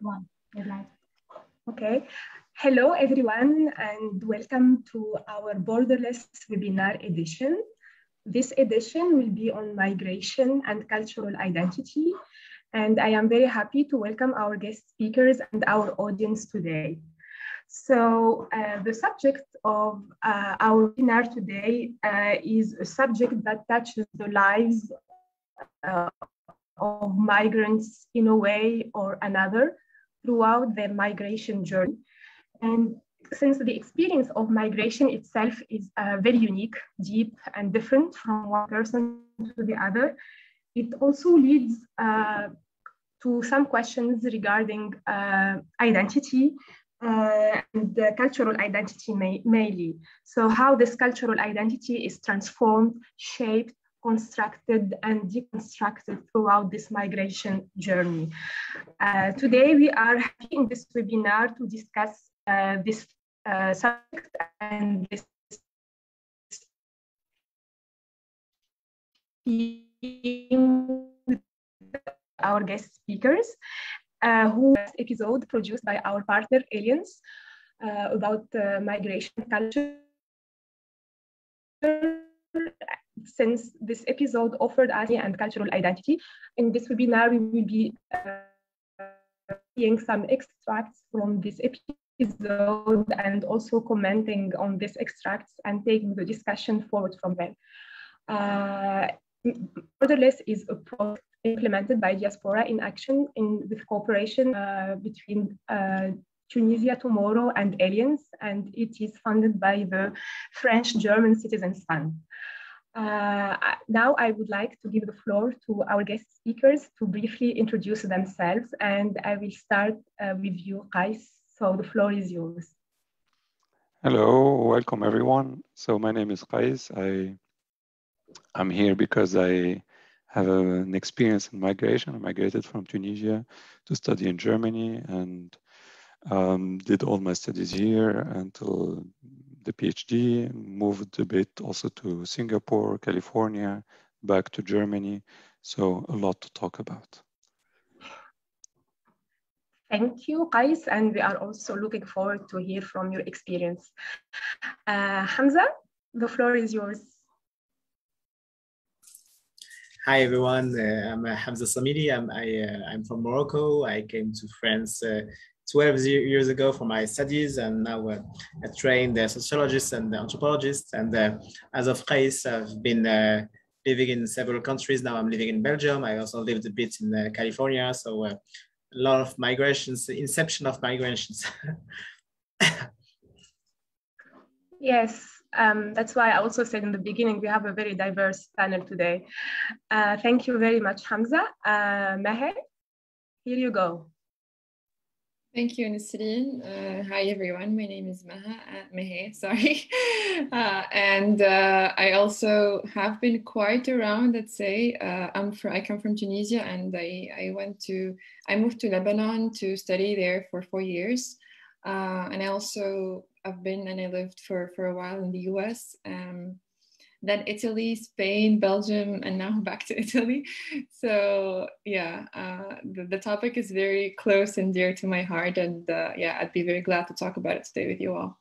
One, okay. Hello, everyone, and welcome to our Borderless webinar edition. This edition will be on migration and cultural identity. And I am very happy to welcome our guest speakers and our audience today. So uh, the subject of uh, our webinar today uh, is a subject that touches the lives uh, of migrants in a way or another throughout their migration journey. And since the experience of migration itself is uh, very unique, deep, and different from one person to the other, it also leads uh, to some questions regarding uh, identity uh, and the cultural identity mainly. So how this cultural identity is transformed, shaped, constructed and deconstructed throughout this migration journey. Uh, today, we are having this webinar to discuss uh, this uh, subject and this our guest speakers, uh, who episode produced by our partner Eliens uh, about uh, migration culture since this episode offered us and cultural identity. In this webinar, we will be uh, seeing some extracts from this episode and also commenting on these extracts and taking the discussion forward from there. Uh, Borderless is a project implemented by Diaspora in Action in with cooperation uh, between uh, Tunisia Tomorrow and Eliens, and it is funded by the French German Citizens Fund. Uh, now I would like to give the floor to our guest speakers to briefly introduce themselves, and I will start uh, with you, Kais. So the floor is yours. Hello, welcome everyone. So my name is Kais. I I'm here because I have a, an experience in migration. I migrated from Tunisia to study in Germany and um, did all my studies here until the PhD, moved a bit also to Singapore, California, back to Germany. So a lot to talk about. Thank you, Kais, and we are also looking forward to hear from your experience. Uh, Hamza, the floor is yours. Hi everyone, uh, I'm uh, Hamza Esmili. I'm, I, am uh, from Morocco. I came to France uh, 12 years ago for my studies and now uh, I trained as sociologist and anthropologists. And uh, as of Kais, I've been uh, living in several countries. Now I'm living in Belgium. I also lived a bit in uh, California. So uh, a lot of migrations, inception of migrations. yes, um, that's why I also said in the beginning, we have a very diverse panel today. Uh, thank you very much, Hamza. Uh, here you go. Thank you, Nasreen. Uh, hi, everyone. My name is Maha, uh, Mehe, sorry. Uh, and uh, I also have been quite around, let's say. Uh, I'm from, I come from Tunisia and I, I went to, I moved to Lebanon to study there for four years. Uh, and I also, I've been and I lived for, for a while in the US. Um, then Italy, Spain, Belgium, and now back to Italy. So yeah, uh, the, the topic is very close and dear to my heart, and uh, yeah, I'd be very glad to talk about it today with you all.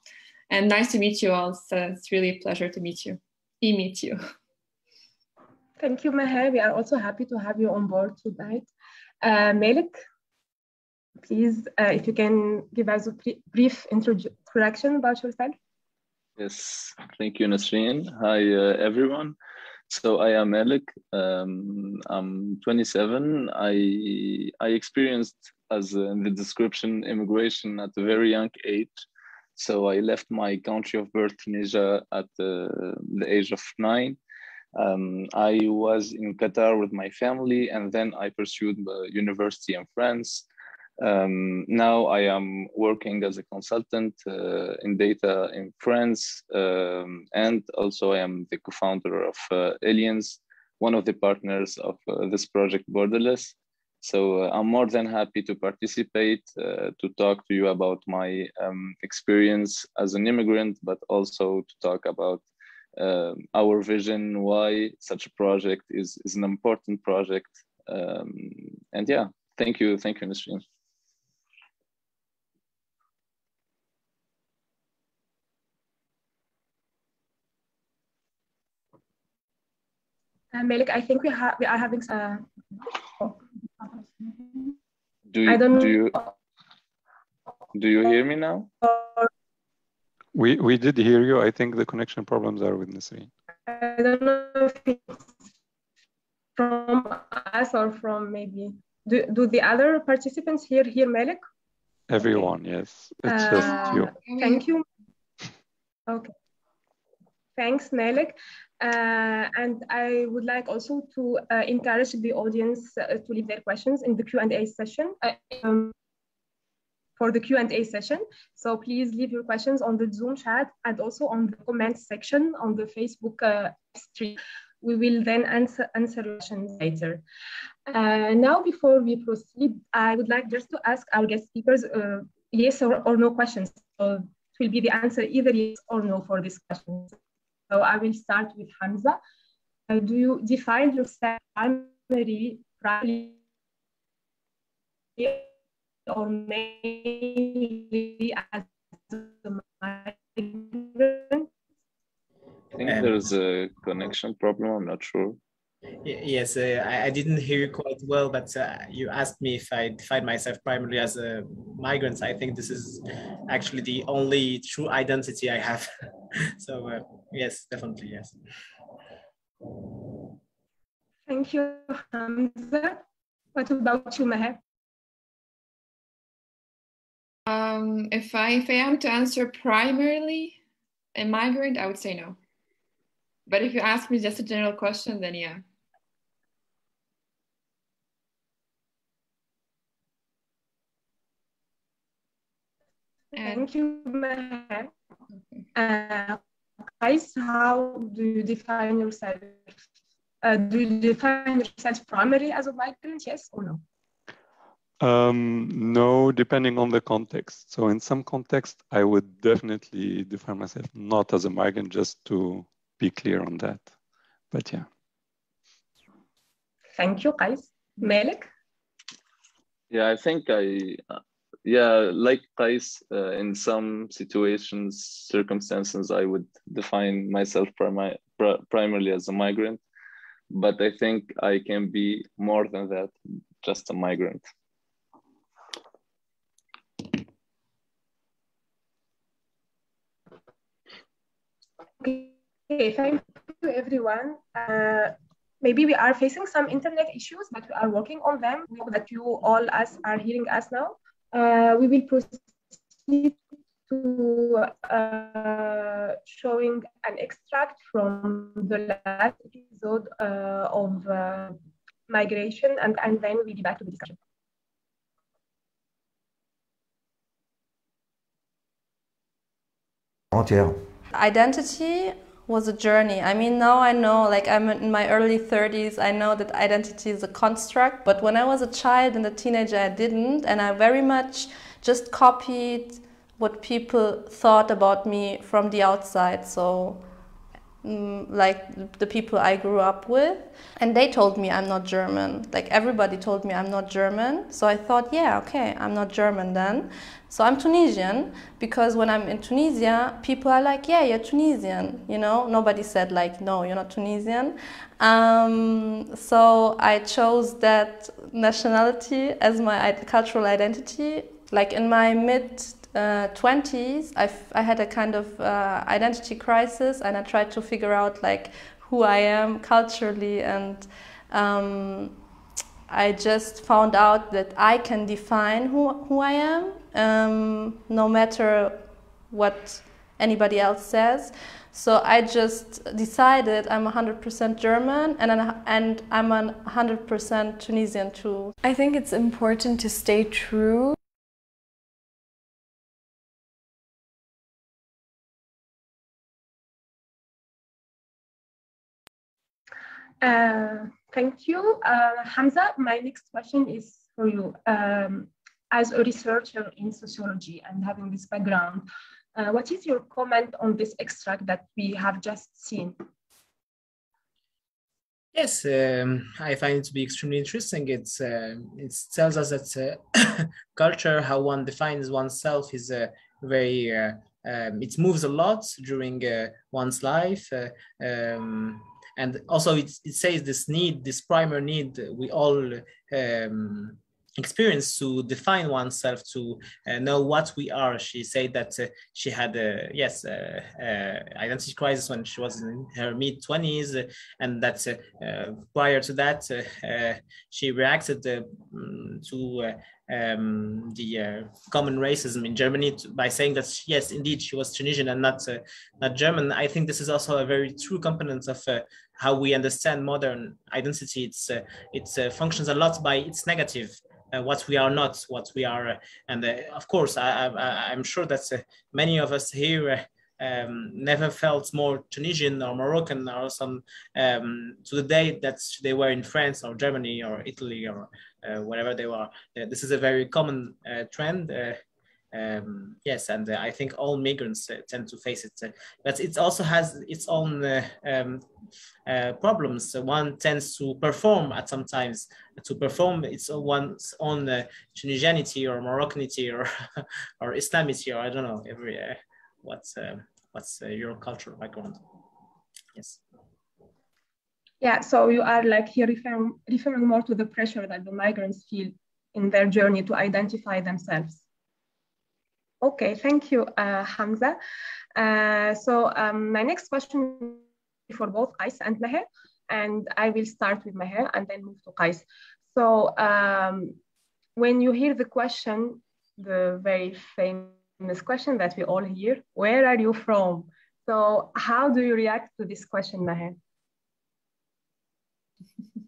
And nice to meet you all. It's really a pleasure to meet you. E meet you. Thank you, Meher. We are also happy to have you on board tonight. Uh, Malek, please, uh, if you can give us a brief introduction about yourself. Yes, thank you, Nasreen. Hi, uh, everyone. So I am Malek. Um, I'm 27. I I experienced, as uh, in the description, immigration at a very young age. So I left my country of birth, Tunisia, at the, the age of nine. Um, I was in Qatar with my family, and then I pursued university in France. Um, now I am working as a consultant uh, in data in France, um, and also I am the co-founder of uh, Eliens, one of the partners of uh, this project Borderless. So uh, I'm more than happy to participate, uh, to talk to you about my um, experience as an immigrant, but also to talk about um, our vision, why such a project is, is an important project. Um, and yeah, thank you, thank you, Nasreen. Uh, Malek, I think we have we are having. Uh, do you I don't do you do you hear me now? We we did hear you. I think the connection problems are with Nasreen. I don't know if it's from us or from maybe. Do, do the other participants here hear Malek? Everyone, yes. It's just Uh, you. Thank you. Okay. Thanks, Malek. Uh, and I would like also to uh, encourage the audience uh, to leave their questions in the Q&A session. uh, um, for the Q&A session. So please leave your questions on the Zoom chat and also on the comment section on the Facebook uh, stream. We will then answer, answer questions later. Uh, now, before we proceed, I would like just to ask our guest speakers yes or, or no questions. So it will be the answer either yes or no for these questions. So I will start with Hamza. Uh, do you define yourself primary, primary or mainly as a migrant? I think Um, there's a connection problem. I'm not sure. Yes, uh, I, I didn't hear you quite well, but uh, you asked me if I define myself primarily as a migrant. I think this is actually the only true identity I have. so uh, yes, definitely yes. Thank you, Hamza. What about you, Meher? Um, if I if I am to answer primarily a migrant, I would say no. But if you ask me just a general question, then yeah. And Thank you, Meher. Uh, Kais, how do you define yourself? Uh, do you define yourself primarily as a migrant, yes or no? Um, no, depending on the context. So in some context, I would definitely define myself not as a migrant, just to be clear on that. But yeah. Thank you, Kais. Malek? Yeah, I think I, uh, yeah, like Kais, uh, in some situations, circumstances, I would define myself primi- pri- primarily as a migrant, but I think I can be more than that, just a migrant. Okay, thank you, everyone. Uh, maybe we are facing some internet issues, but we are working on them. We hope that you all us are hearing us now. Uh, we will proceed to uh, showing an extract from the last episode uh, of uh, migration, and, and then we'll be back to the discussion. Identity was a journey. I mean, now I know, like, I'm in my early 30s, I know that identity is a construct, but when I was a child and a teenager, I didn't, and I very much just copied what people thought about me from the outside. So, like the people I grew up with, and they told me I'm not German. Like everybody told me I'm not German. So I thought, yeah, okay, I'm not German then. So I'm Tunisian because when I'm in Tunisia, people are like, yeah, you're Tunisian. You know, nobody said like, no, you're not Tunisian. Um, so I chose that nationality as my cultural identity. Like in my mid uh, 20s, I, had a kind of uh, identity crisis and I tried to figure out like who I am culturally and um, I just found out that I can define who, who I am um, no matter what anybody else says. So I just decided I'm 100% German and, I'm- and I'm 100% Tunisian too. I think it's important to stay true Uh, thank you. Uh, Hamza, my next question is for you. Um, as a researcher in sociology and having this background, uh, what is your comment on this extract that we have just seen? Yes, um, I find it to be extremely interesting. It's uh, it tells us that uh, culture, how one defines oneself, is uh, very um, it moves a lot during one's life, um, and also it, it says this need, this primer need we all um, experience to define oneself to uh, know what we are. She said that uh, she had a yes uh, uh identity crisis when she was in her mid 20s uh, and that prior to that she reacted mm, to um, the common racism in Germany to, by saying that yes indeed she was Tunisian and not not German I think this is also a very true component of how we understand modern identity it's it functions a lot by its negative uh, what we are not, what we are. Uh, and uh, of course, I, am sure that uh, many of us here um, never felt more Tunisian or Moroccan or some um, to the day that they were in France or Germany or Italy or uh, wherever they were. Uh, this is a very common trend. Um, yes, and I think all migrants tend to face it, but it also has its own um, uh, problems. One tends to perform at sometimes to perform its one's own uh, Tunisianity or Moroccanity or or Islamity or I don't know every uh, what's uh, what's uh, your cultural background. Yes. Yeah, so you are like here referring, referring more to the pressure that the migrants feel in their journey to identify themselves. Okay, thank you, uh, Hamza. Uh, so um, my next question for both Kais and Meher, and I will start with Meher and then move to Kais. So um, when you hear the question, the very famous question that we all hear, where are you from? So how do you react to this question, Meher?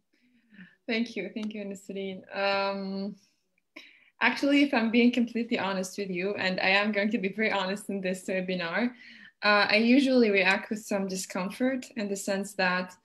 Thank you, thank you, Nasreen. Um, actually, if I'm being completely honest with you, and I am going to be very honest in this webinar, uh, I usually react with some discomfort in the sense that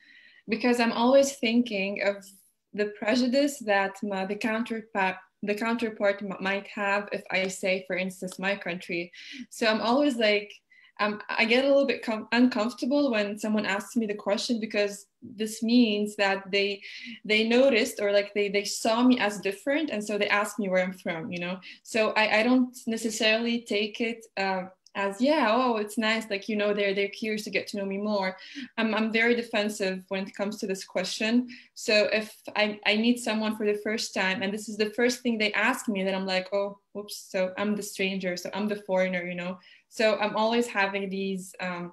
because I'm always thinking of the prejudice that my, the counterpart the counterpart might have if I say, for instance, my country. So I'm always like, um, I get a little bit uncomfortable when someone asks me the question because this means that they they noticed or like they they saw me as different, and so they asked me where I'm from. You know, so I I don't necessarily take it. Uh, as yeah oh it's nice like you know they're they're curious to get to know me more. I'm, I'm very defensive when it comes to this question. So if I, I meet someone for the first time and this is the first thing they ask me then i'm like oh whoops so i'm the stranger so i'm the foreigner you know? So i'm always having these um,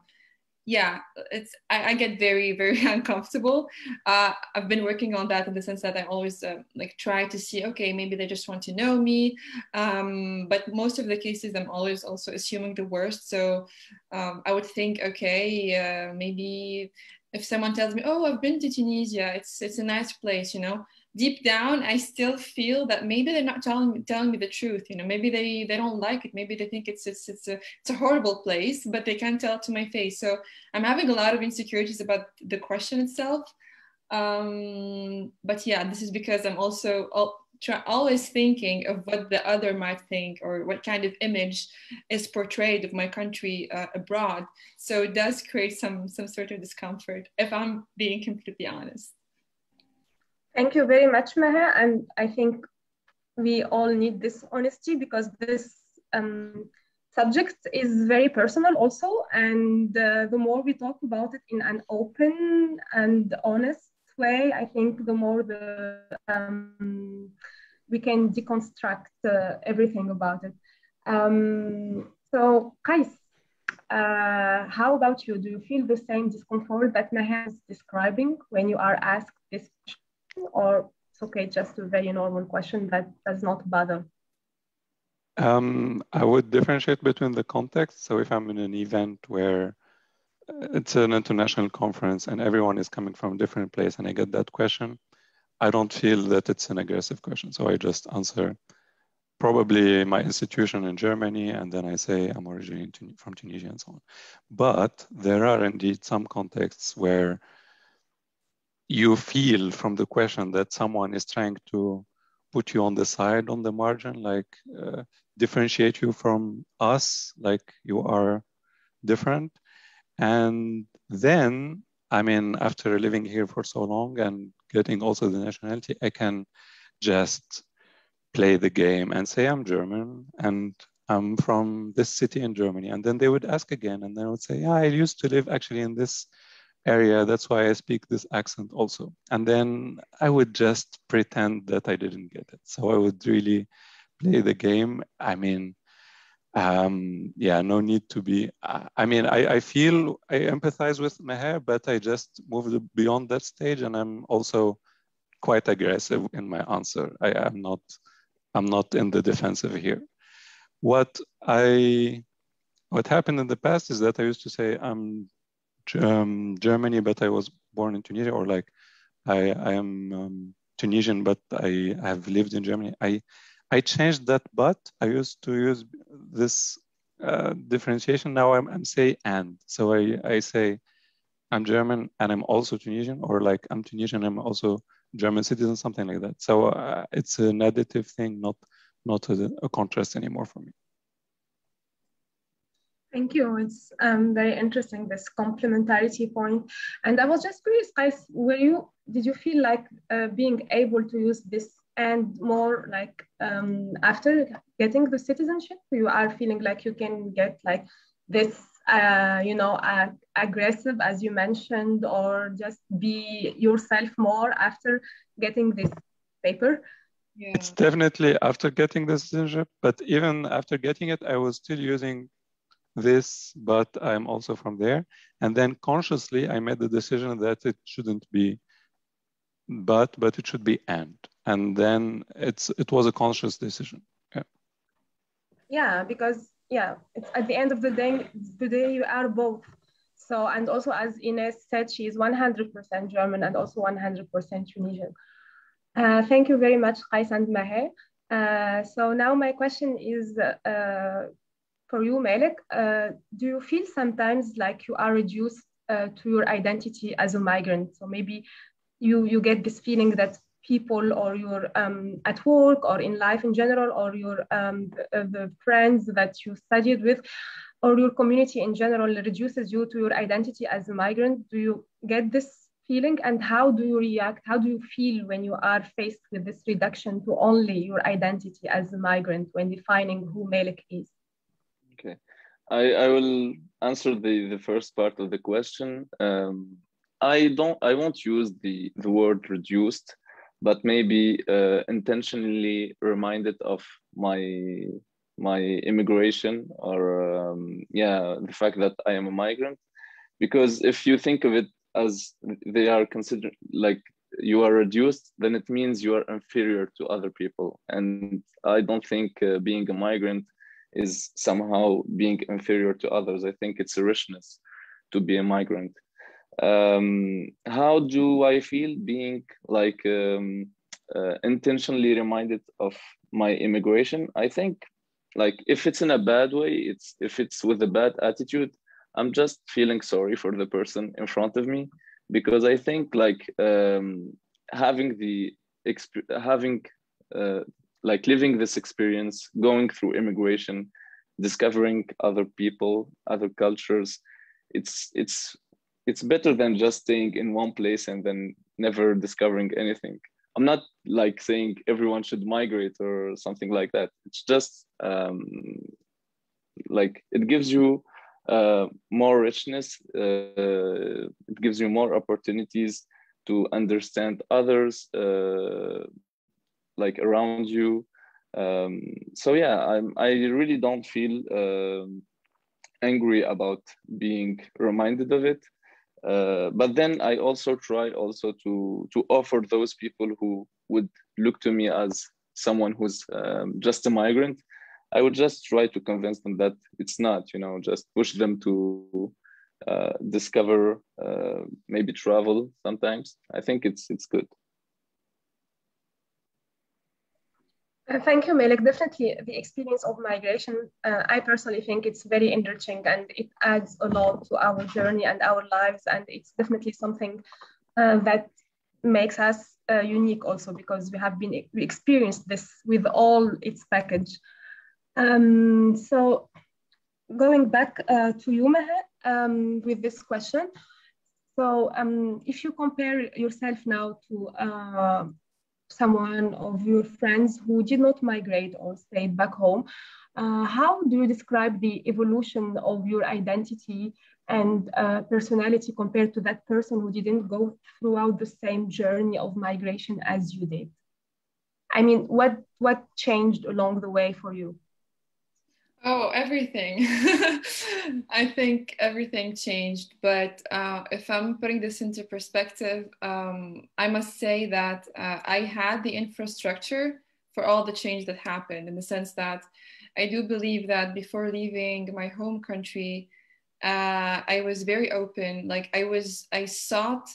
yeah it's I, I, get very very uncomfortable. Uh, i've been working on that in the sense that i always uh, like try to see okay maybe they just want to know me. Um, but most of the cases i'm always also assuming the worst. So um, i would think okay uh, maybe if someone tells me oh i've been to tunisia. It's it's a nice place you know deep down i still feel that maybe they're not telling me telling me the truth you know maybe they they don't like it maybe they think it's it's it's a it's a horrible place but they can't tell it to my face. So i'm having a lot of insecurities about the question itself. Um but yeah this is because i'm also all, try, always thinking of what the other might think or what kind of image is portrayed of my country uh, abroad. So it does create some some sort of discomfort if i'm being completely honest Thank you very much, Meher. And I think we all need this honesty because this um, subject is very personal also. And uh, the more we talk about it in an open and honest way, I think the more the um, we can deconstruct uh, everything about it. Um, so, Kais, uh, how about you? Do you feel the same discomfort that Meher is describing when you are asked this question? Or it's okay, just a very normal question that does not bother? Um, I would differentiate between the context. So if I'm in an event where it's an international conference and everyone is coming from a different place and I get that question, I don't feel that it's an aggressive question. So I just answer probably my institution in Germany, and then I say I'm originally from Tunisia and so on. But there are indeed some contexts where you feel from the question that someone is trying to put you on the side, on the margin, like uh, differentiate you from us, like you are different. And then I mean, after living here for so long and getting also the nationality, I can just play the game and say I'm German and I'm from this city in Germany. And then they would ask again, and then I would say, yeah, I used to live actually in this area. That's why I speak this accent also. And then I would just pretend that I didn't get it. So I would really play the game. I mean, um, yeah, no need to be. Uh, I mean, I, I feel I empathize with Meher, but I just moved beyond that stage, and I'm also quite aggressive in my answer. I am not. I'm not in the defensive here. What I what happened in the past is that I used to say I'm um, Germany, but I was born in Tunisia, or like I, I am um, Tunisian, but I have lived in Germany. I I changed that but. I used to use this uh, differentiation. Now I'm, I'm say and. So I, I say I'm German and I'm also Tunisian, or like I'm Tunisian, I'm also German citizen, something like that. So uh, it's an additive thing, not not a, a, contrast anymore for me. Thank you. It's um, very interesting this complementarity point. And I was just curious, guys, were you did you feel like uh, being able to use this and more like um, after getting the citizenship you are feeling like you can get like this uh, you know uh, aggressive as you mentioned or just be yourself more after getting this paper yeah. it's definitely after getting the citizenship but even after getting it i was still using this but i'm also from there. And then consciously i made the decision that it shouldn't be but but it should be and. And then it's it was a conscious decision. Yeah. Yeah because yeah it's at the end of the day today you are both. So and also as ines said she is 100% german and also 100% tunisian. Uh, thank you very much Kais and Mahe. Uh, so now my question is uh, for you Malek uh, do you feel sometimes like you are reduced uh, to your identity as a migrant? So maybe you you get this feeling that people or your um, at work or in life in general or your um, the, the friends that you studied with or your community in general reduces you to your identity as a migrant. Do you get this feeling? And how do you react? How do you feel when you are faced with this reduction to only your identity as a migrant when defining who Malek is I, I will answer the, the first part of the question. Um, I don't I won't use the the word reduced but maybe uh, intentionally reminded of my my immigration or um, yeah the fact that i am a migrant. Because if you think of it as they are considered like you are reduced then it means you are inferior to other people. And i don't think uh, being a migrant is somehow being inferior to others i think it's a richness to be a migrant um, how do I feel being like um, uh, intentionally reminded of my immigration? I think like if it's in a bad way, it's if it's with a bad attitude, I'm just feeling sorry for the person in front of me because I think like um, having the having uh, like living this experience, going through immigration, discovering other people, other cultures, it's it's it's better than just staying in one place and then never discovering anything. I'm not like saying everyone should migrate or something like that. It's just um, like it gives you uh, more richness uh, it gives you more opportunities to understand others uh, like around you um, so yeah I'm, i really don't feel um, angry about being reminded of it uh, but then I also try also to to offer those people who would look to me as someone who's um, just a migrant. I would just try to convince them that it's not. You know, just push them to uh, discover, uh, maybe travel sometimes. I think it's it's good. Thank you, Malek. Definitely, the experience of migration, uh, I personally think it's very enriching and it adds a lot to our journey and our lives. And it's definitely something uh, that makes us uh, unique also because we have been we experienced this with all its package. Um, so, going back uh, to you, Meher, um, with this question. So um, if you compare yourself now to uh, someone of your friends who did not migrate or stayed back home, uh, how do you describe the evolution of your identity and uh, personality compared to that person who didn't go throughout the same journey of migration as you did? I mean, what what changed along the way for you? Oh, everything. I think everything changed. But uh, if I'm putting this into perspective, um, I must say that uh, I had the infrastructure for all the change that happened in the sense that I do believe that before leaving my home country, uh, I was very open. Like I was, I sought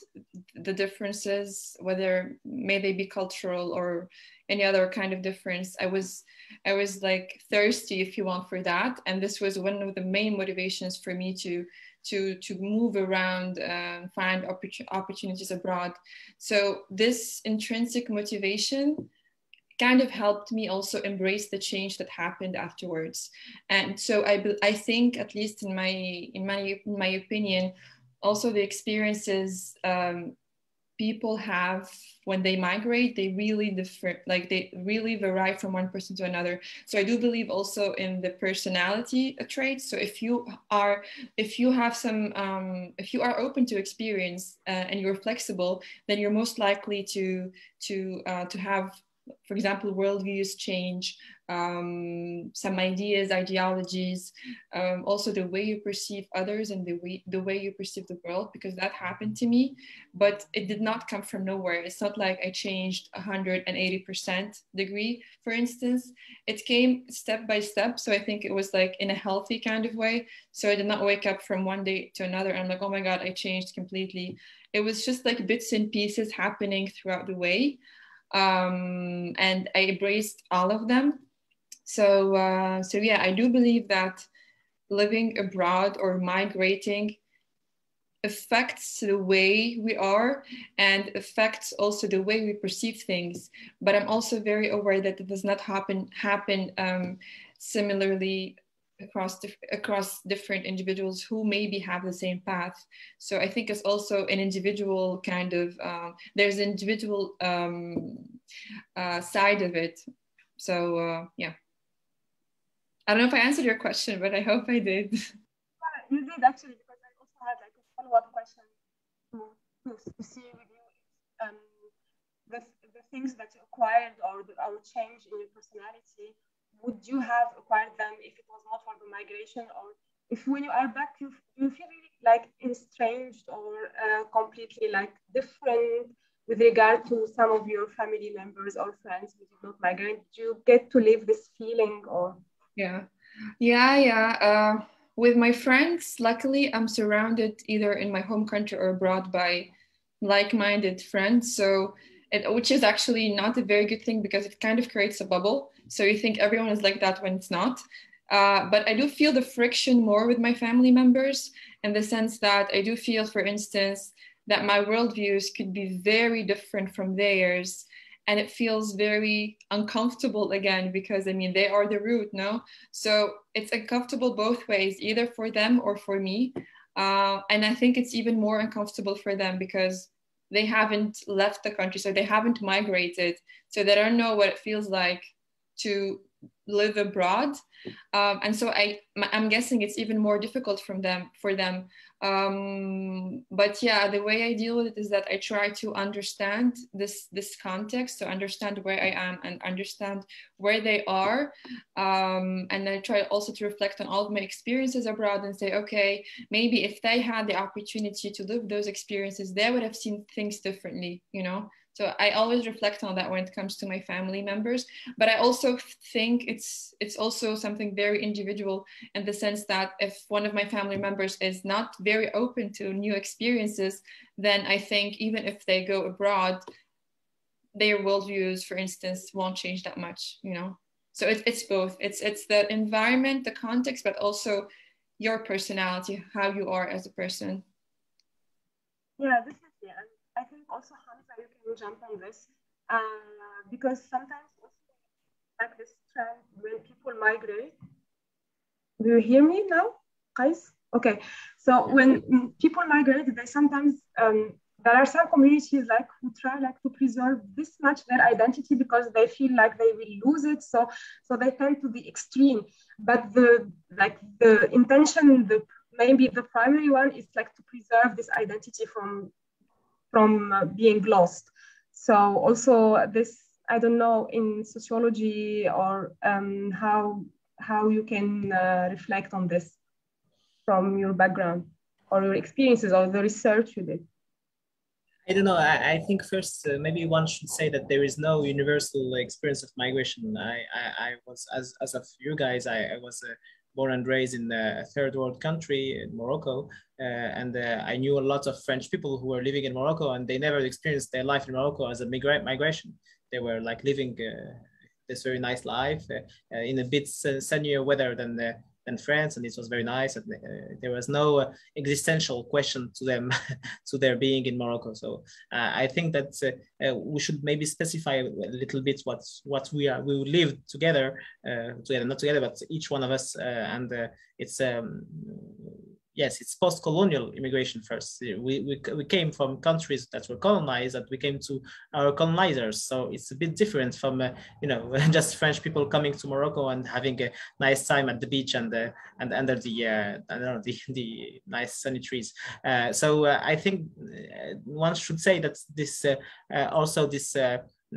the differences, whether may they be cultural or any other kind of difference. I was, I was like thirsty, if you want, for that. And this was one of the main motivations for me to to to move around and find opportunities abroad. So this intrinsic motivation kind of helped me also embrace the change that happened afterwards. And so i i think at least in my in my in my opinion also the experiences um, people have when they migrate they really differ like they really vary from one person to another. So i do believe also in the personality traits. So if you are if you have some um, if you are open to experience uh, and you're flexible then you're most likely to to uh, to have for example, worldviews change, um, some ideas, ideologies, um, also the way you perceive others and the way the way you perceive the world, because that happened to me, but it did not come from nowhere. It's not like I changed 180% degree, for instance. It came step by step. So I think it was like in a healthy kind of way. So I did not wake up from one day to another and I'm like, oh my God, I changed completely. It was just like bits and pieces happening throughout the way um, and I embraced all of them. So, uh, so yeah, I do believe that living abroad or migrating affects the way we are and affects also the way we perceive things. But I'm also very aware that it does not happen happen um, similarly across dif- across different individuals who maybe have the same path. So i think it's also an individual kind of uh, there's an individual um, uh, side of it. So uh, yeah. I don't know if i answered your question but i hope i did. You did actually because i also had like a follow-up question to, to, see with you um, the, the things that you acquired or the or change in your personality would you have acquired them if it was not for the migration? Or if when you are back you, you feel really like estranged or uh, completely like different with regard to some of your family members or friends who did not migrate? Do you get to live this feeling or? Yeah. Yeah yeah uh, with my friends luckily i'm surrounded either in my home country or abroad by like-minded friends. So it, which is actually not a very good thing because it kind of creates a bubble so you think everyone is like that when it's not. Uh, but I do feel the friction more with my family members in the sense that I do feel, for instance, that my worldviews could be very different from theirs. And it feels very uncomfortable again because I mean, they are the root, no? So it's uncomfortable both ways, either for them or for me. Uh, and I think it's even more uncomfortable for them because they haven't left the country, so they haven't migrated. So they don't know what it feels like to live abroad. Um, and so I, i'm guessing it's even more difficult from them for them. Um, but yeah the way i deal with it is that i try to understand this this context to understand where i am and understand where they are. Um, and i try also to reflect on all of my experiences abroad and say okay maybe if they had the opportunity to live those experiences they would have seen things differently you know so i always reflect on that when it comes to my family members but i also think it's it's also something very individual in the sense that if one of my family members is not very open to new experiences then i think even if they go abroad their worldviews for instance won't change that much you know? So it, it's both. It's it's the environment the context but also your personality how you are as a person. Yeah this is yeah i think also jump on this uh, because sometimes like this trend when people migrate. Do you hear me now, guys? Okay, so when people migrate, they sometimes um, there are some communities like who try like to preserve this much their identity because they feel like they will lose it. So so they tend to the extreme. But the like the intention, the maybe the primary one is like to preserve this identity from from uh, being lost. So also this I don't know in sociology or um, how how you can uh, reflect on this from your background or your experiences or the research you did. I don't know. I, I think first uh, maybe one should say that there is no universal experience of migration. I, I, I was as, as of you guys, I, I was uh, born and raised in a third world country in Morocco, uh, and uh, I knew a lot of French people who were living in Morocco, and they never experienced their life in Morocco as a migra- migration. They were like living uh, this very nice life in a bit sunnier weather than the than France, and this was very nice. And uh, there was no uh, existential question to them, to their being in Morocco. So uh, I think that uh, uh, we should maybe specify a little bit what what we are. We live together, uh, together, not together, but each one of us, and it's. Um, yes, it's post-colonial immigration first. We, we, we came from countries that were colonized, that we came to our colonizers. So it's a bit different from, uh, you know, just French people coming to Morocco and having a nice time at the beach and uh, and under the, uh, I don't know, the, the nice sunny trees. Uh, so uh, I think uh, one should say that this also this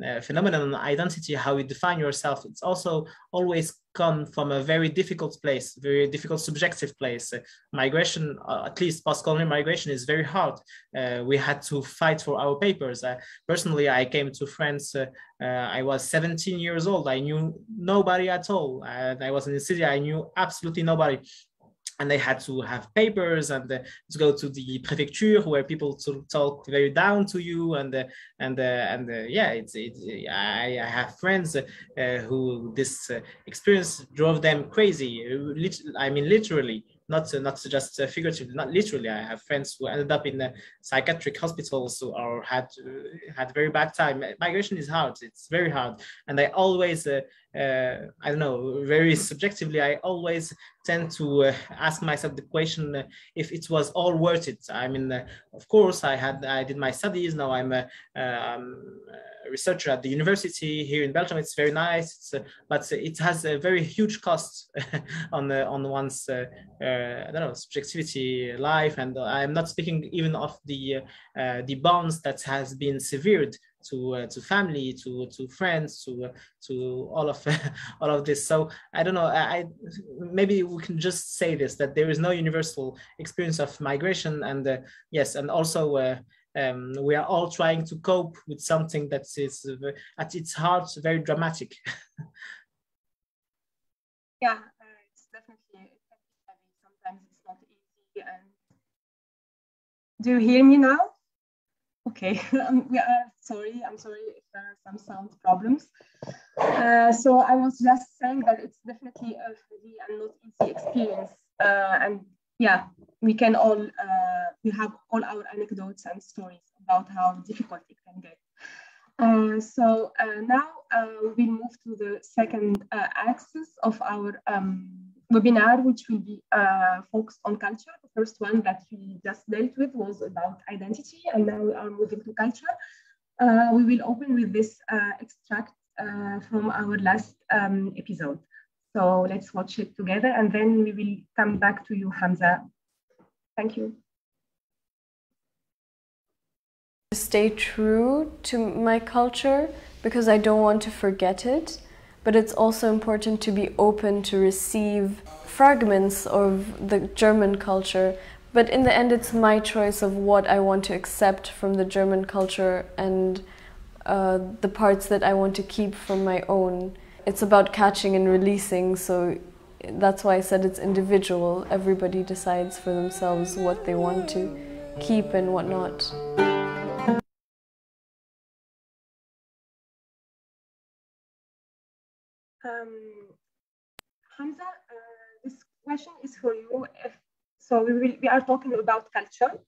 uh, phenomenon identity how you define yourself. It's also always come from a very difficult place very difficult subjective place. Migration uh, at least post-colonial migration is very hard. Uh, we had to fight for our papers. Uh, personally i came to france i was 17 years old. I knew nobody at all. I was in the city. I knew absolutely nobody and they had to have papers and uh, to go to the prefecture where people to talk very down to you and uh, and uh, and uh, yeah it's, it's I, I have friends uh, who this uh, experience drove them crazy I mean literally not not just figuratively, not literally. I have friends who ended up in psychiatric hospitals or had had very bad time. Migration is hard. It's very hard, and I always uh, I don't know, very subjectively, I always tend to uh, ask myself the question uh, if it was all worth it. I mean, uh, of course, I had I did my studies. Now I'm a, um, a researcher at the university here in Belgium. It's very nice, uh, but it has a very huge cost on the, on one's I don't know subjectivity life. And I'm not speaking even of the the bonds that has been severed to uh, to family to to friends to uh, to all of all of this. So i don't know I, I, maybe we can just say this that there is no universal experience of migration and uh, yes and also uh, um, we are all trying to cope with something that is uh, at its heart very dramatic. Yeah uh, it's definitely sometimes it's not easy and do you hear me now Okay, um, we are sorry. I'm sorry if there are some sound problems. Uh, so I was just saying that it's definitely a heavy and not easy experience. Uh, and yeah, we can all, uh, we have all our anecdotes and stories about how difficult it can get. Uh, so uh, now uh, we'll move to the second axis of our um, webinar, which will be uh, focused on culture. The first one that we just dealt with was about identity, and now we are moving to culture. Uh, we will open with this uh, extract uh, from our last um, episode. So let's watch it together, and then we will come back to you, Hamza. Thank you. Stay true to my culture because I don't want to forget it but it's also important to be open to receive fragments of the German culture. But in the end, it's my choice of what I want to accept from the German culture and uh, the parts that I want to keep from my own. It's about catching and releasing, so that's why I said it's individual. Everybody decides for themselves what they want to keep and what not. Um, Hamza, uh, this question is for you. If, so we, will, we are talking about culture.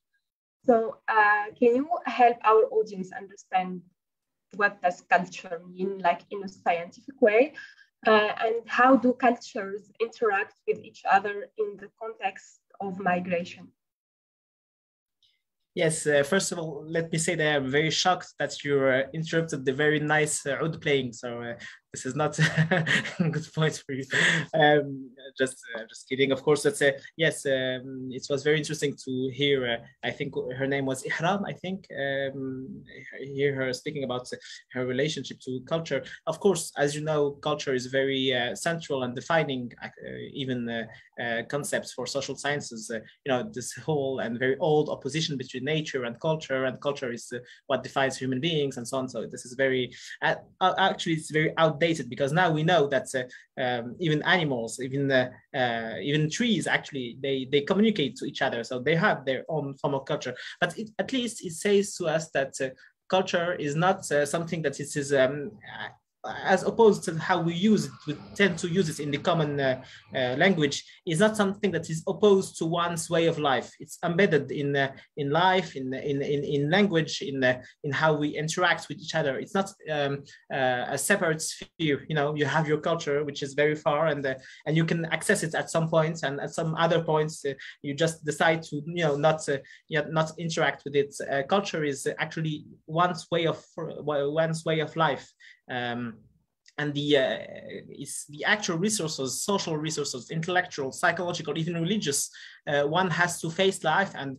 So uh, can you help our audience understand what does culture mean, like in a scientific way? Uh, and how do cultures interact with each other in the context of migration? Yes, uh, first of all, let me say that I'm very shocked that you uh, interrupted the very nice uh, oud playing. So this is not good point for you. Um, just, uh, just kidding. Of course, that's a yes. Um, it was very interesting to hear. Uh, I think her name was Ihram. I think um, hear her speaking about her relationship to culture. Of course, as you know, culture is very uh, central and defining uh, even uh, concepts for social sciences. you know, this whole and very old opposition between nature and culture, and culture is what defines human beings and so on. So this is very actually it's very outdated outdated because now we know that uh, um, even animals, even uh, uh, even trees, actually they they communicate to each other, so they have their own form of culture. But it, at least it says to us that culture is not something that it is um, as opposed to how we use it, we tend to use it in the common uh, uh, language, is not something that is opposed to one's way of life. It's embedded in uh, in life, in, in in in language, in uh, in how we interact with each other. It's not um, uh, a separate sphere. You know, you have your culture, which is very far, and uh, and you can access it at some points, and at some other points, you just decide to you know not uh, not interact with it. culture is actually one's way of one's way of life um, and the uh, is the actual resources, social resources, intellectual, psychological, even religious. Uh, one has to face life and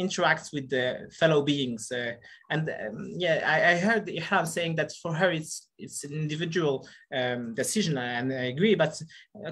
interacts with the fellow beings. Uh, and um, yeah, I, I, heard Ihram saying that for her it's it's an individual um, decision, and I agree. But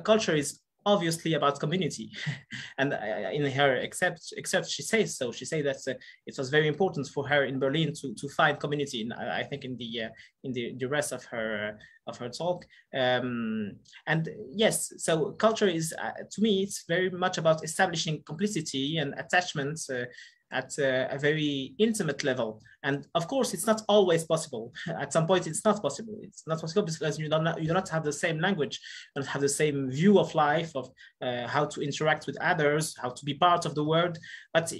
culture is obviously about community. And uh, in her except except she says so. She said that uh, it was very important for her in berlin to to find community and i think in the uh, in the, the rest of her of her talk. Um, and yes so culture is uh, to me it's very much about establishing complicity and attachment uh, at a, a, very intimate level. And of course, it's not always possible. At some point, it's not possible. It's not possible because you don't you do not have the same language, and have the same view of life, of uh, how to interact with others, how to be part of the world. But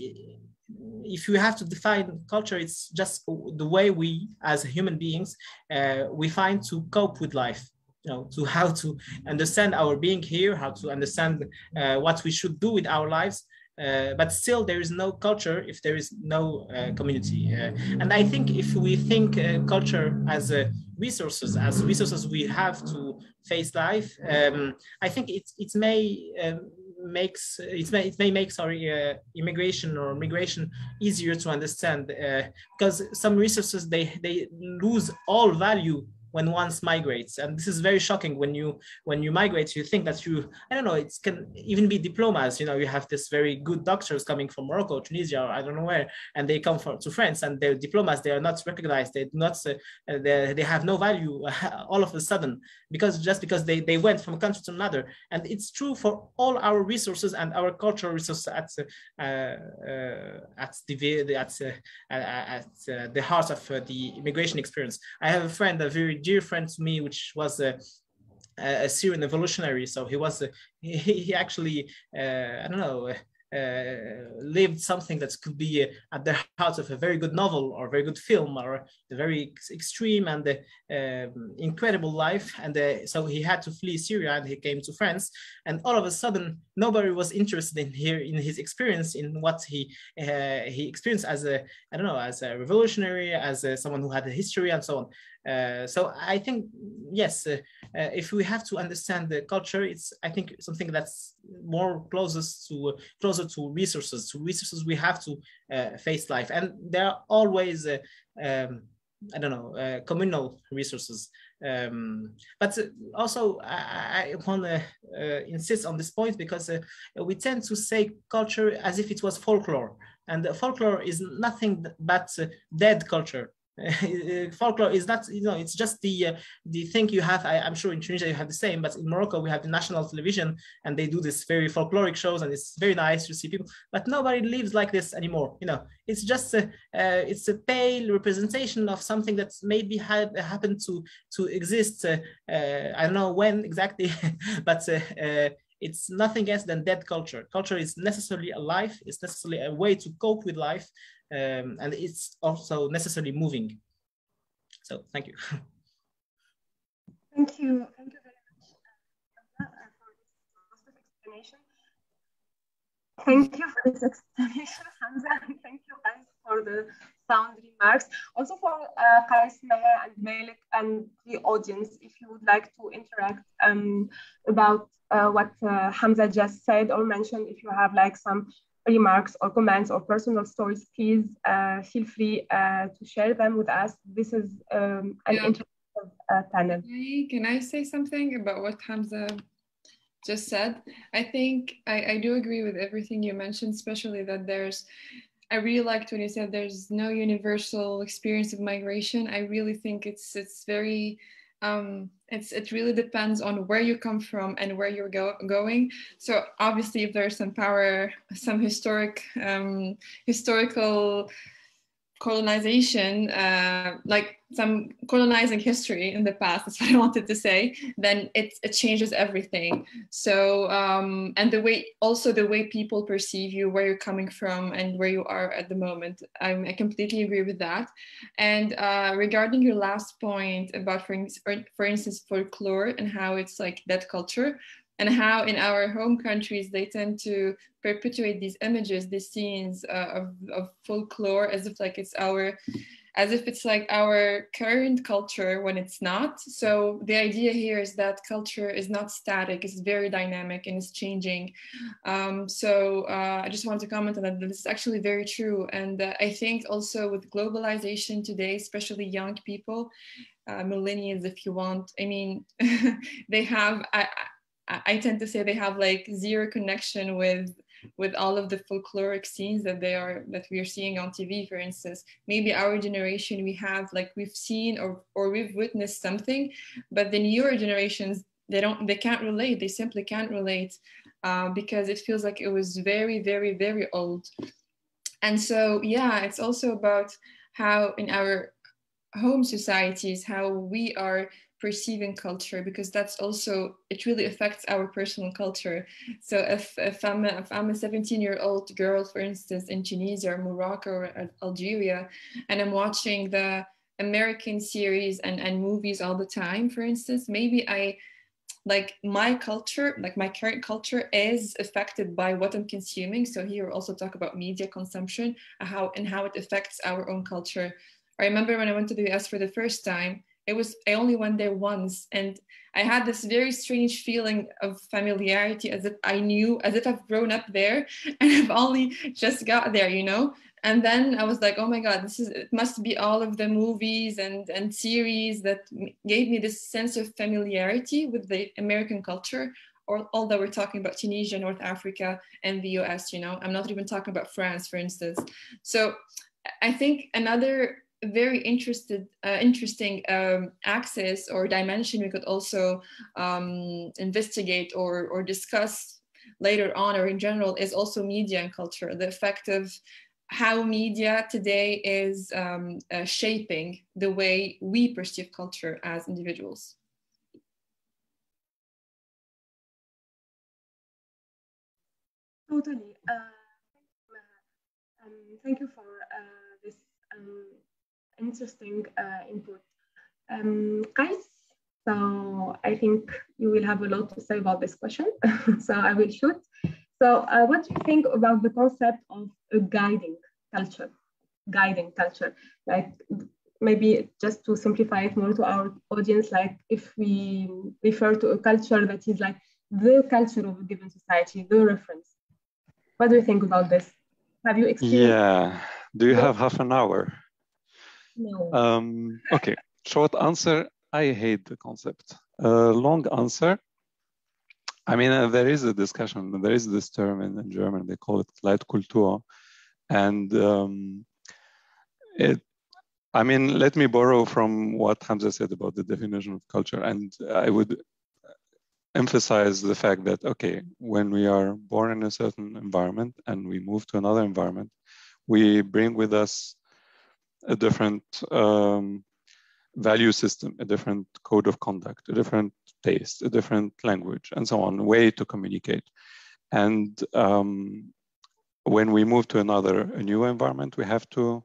if you have to define culture, it's just the way we, as human beings, uh, we find to cope with life you know to how to understand our being here how to understand uh, what we should do with our lives uh, but still there is no culture if there is no uh, community uh, and i think if we think uh, culture as resources as resources we have to face life um, i think it, it may um, makes it may, it may make sorry uh, immigration or migration easier to understand uh, because some resources they they lose all value when once migrates. And this is very shocking when you when you migrate you think that you i don't know it can even be diplomas. You know you have this very good doctors coming from morocco tunisia or i don't know where and they come from to france and their diplomas. They are not recognized. They not uh, they, they have no value all of a sudden because just because they, they went from a country to another. And it's true for all our resources and our cultural resources at uh, uh, at the at, uh, at uh, the heart of uh, the immigration experience. I have a friend a very dear friend to me, which was a, a Syrian evolutionary. So he was, a, he, he actually, uh, I don't know, uh, lived something that could be at the heart of a very good novel or very good film or a very extreme and um, incredible life. And uh, so he had to flee Syria and he came to France. And all of a sudden, nobody was interested in here in his experience, in what he uh, he experienced as a I don't know as a revolutionary, as a, someone who had a history and so on. Uh, so I think yes, uh, uh, if we have to understand the culture, it's I think something that's more closest to closer to resources. To resources, we have to uh, face life, and there are always uh, um, I don't know communal resources. Um, but also, I, I want to insist on this point because we tend to say culture as if it was folklore, and folklore is nothing but dead culture folklore is not you know it's just the uh, the thing you have I, am sure in tunisia you have the same but in morocco we have the national television and they do this very folkloric shows and it's very nice to see people but nobody lives like this anymore you know. It's just a uh, it's a pale representation of something that's maybe had happened to to exist uh, uh i don't know when exactly but uh, uh, it's nothing else than dead culture. Culture is necessarily alive. It's necessarily a way to cope with life um, and it's also necessarily moving. So thank you. Thank you. Thank you very much uh, for this explanation. Thank you for this explanation, Hamza, and thank you guys for the sound remarks. Also for uh, Kais, and Malek and the audience, if you would like to interact um, about uh, what uh, Hamza just said or mentioned, if you have like some remarks or comments or personal stories, please uh, feel free uh, to share them with us. This is um, an yeah. interactive uh, panel. Can I say something about what Hamza just said? I think I, I do agree with everything you mentioned, especially that there's I really liked when you said there's no universal experience of migration. I really think it's it's very um, it's it really depends on where you come from and where you're go going. So obviously, if there's some power, some historic um, historical colonization, uh, like some colonizing history in the past, that's what I wanted to say, then it, it changes everything. So, um, and the way, also the way people perceive you, where you're coming from and where you are at the moment. I'm, I completely agree with that. And uh, regarding your last point about, for, for instance, folklore and how it's like that culture, and how in our home countries they tend to perpetuate these images these scenes uh, of, of folklore as if like it's our as if it's like our current culture when it's not. So the idea here is that culture is not static it's very dynamic and it's changing. Um, so uh, i just want to comment on that this is actually very true. And uh, i think also with globalization today especially young people uh, millennials if you want i mean they have I, I tend to say they have like zero connection with with all of the folkloric scenes that they are that we are seeing on TV, for instance. Maybe our generation we have like we've seen or or we've witnessed something, but the newer generations they don't they can't relate. They simply can't relate uh, because it feels like it was very very very old. And so yeah, it's also about how in our home societies how we are perceiving culture because that's also it really affects our personal culture. So if, if i'm a, if i'm a 17 year old girl for instance in tunisia or morocco or algeria and i'm watching the american series and, and movies all the time for instance maybe i like my culture like my current culture is affected by what i'm consuming. So here we also talk about media consumption how and how it affects our own culture. I remember when i went to the us for the first time it was i only went there once and i had this very strange feeling of familiarity as if i knew as if i've grown up there and i've only just got there you know? And then i was like oh my god this is it must be all of the movies and and series that gave me this sense of familiarity with the american culture or although we're talking about tunisia north africa and the us you know? I'm not even talking about france for instance. So i think another very interested, uh, interesting um, axis or dimension we could also um, investigate or, or discuss later on or in general is also media and culture, the effect of how media today is um, uh, shaping the way we perceive culture as individuals. Totally. Uh, um, thank you for uh, this um, interesting uh, input. Um, guys, so I think you will have a lot to say about this question, so I will shoot. So uh, what do you think about the concept of a guiding culture? Guiding culture, like maybe just to simplify it more to our audience, like if we refer to a culture that is like the culture of a given society, the reference. What do you think about this? Have you experienced? Yeah. Do you have half an hour? No. Um, okay, short answer, I hate the concept. Uh, long answer, I mean, uh, there is a discussion, there is this term in, in German, they call it Leitkultur. And um, it, I mean, let me borrow from what Hamza said about the definition of culture. And I would emphasize the fact that, okay, when we are born in a certain environment and we move to another environment, we bring with us a different um, value system, a different code of conduct, a different taste, a different language, and so on, way to communicate. And um, when we move to another, a new environment, we have to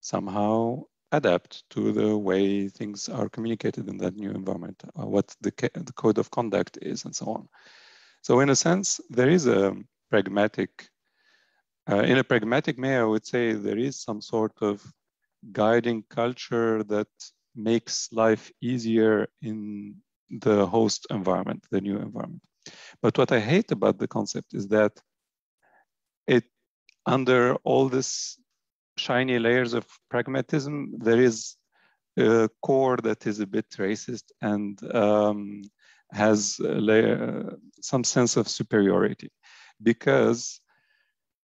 somehow adapt to the way things are communicated in that new environment, uh, what the, the code of conduct is, and so on. So in a sense, there is a pragmatic uh, in a pragmatic way, I would say there is some sort of guiding culture that makes life easier in the host environment, the new environment. But what I hate about the concept is that it, under all this shiny layers of pragmatism, there is a core that is a bit racist and um, has layer, some sense of superiority because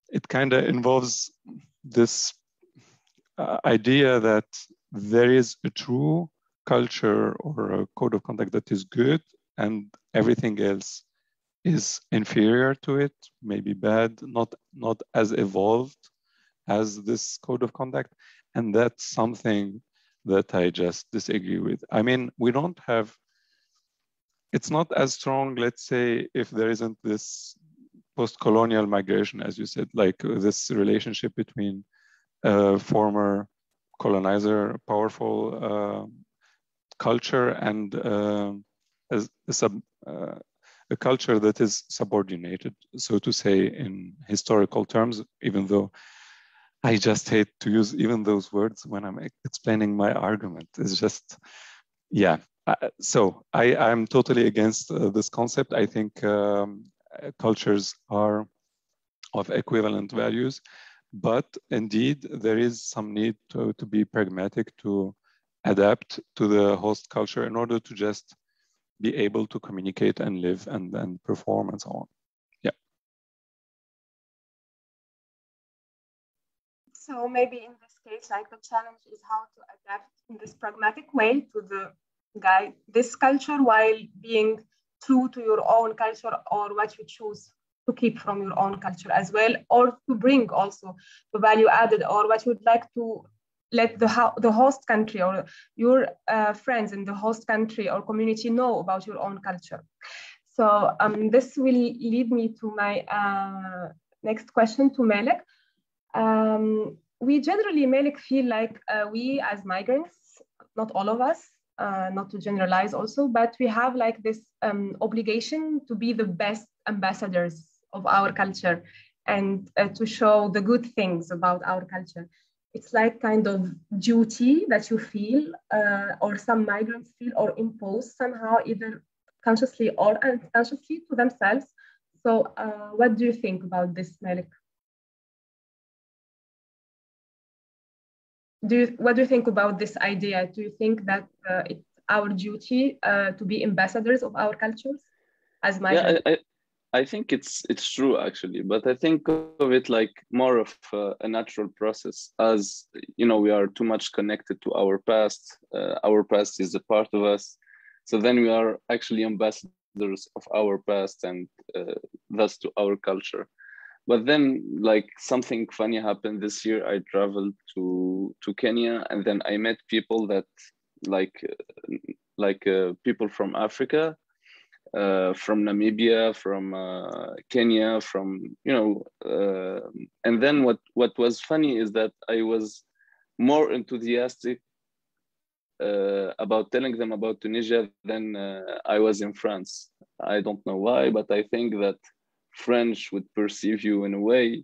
it kind of involves this uh, idea that there is a true culture or a code of conduct that is good and everything else is inferior to it, maybe bad, not, not as evolved as this code of conduct. And that's something that I just disagree with. I mean, we don't have, it's not as strong, let's say, if there isn't this post-colonial migration, as you said, like this relationship between former colonizer, powerful uh, culture and uh, a, a, sub, uh, a culture that is subordinated, so to say, in historical terms, even though I just hate to use even those words when I'm explaining my argument. It's just, yeah. So I, I'm totally against uh, this concept. I think um, cultures are of equivalent values, but indeed there is some need to, to be pragmatic to adapt to the host culture in order to just be able to communicate and live and, and perform and so on. Yeah. So maybe in this case, like the challenge is how to adapt in this pragmatic way to the guide this culture while being true to your own culture or what you choose to keep from your own culture as well, or to bring also the value added or what you'd like to let the, ho- the host country or your uh, friends in the host country or community know about your own culture. So um, this will lead me to my uh, next question to Malek. Um, we generally, Malek, feel like uh, we as migrants, not all of us, uh, not to generalize also, but we have like this um, obligation to be the best ambassadors of our culture and uh, to show the good things about our culture. It's like kind of duty that you feel, uh, or some migrants feel, or impose somehow, either consciously or unconsciously to themselves. So, uh, what do you think about this, Malek? do you, what do you think about this idea? Do you think that uh, it's our duty uh, to be ambassadors of our cultures as migrants? Yeah, I, I, I, think it's it's true actually, but I think of it like more of uh, a natural process. As you know, we are too much connected to our past. Uh, our past is a part of us, so then we are actually ambassadors of our past and uh, thus to our culture but then like something funny happened this year i traveled to to kenya and then i met people that like like uh, people from africa uh, from namibia from uh, kenya from you know uh, and then what what was funny is that i was more enthusiastic uh, about telling them about tunisia than uh, i was in france i don't know why but i think that French would perceive you in a way,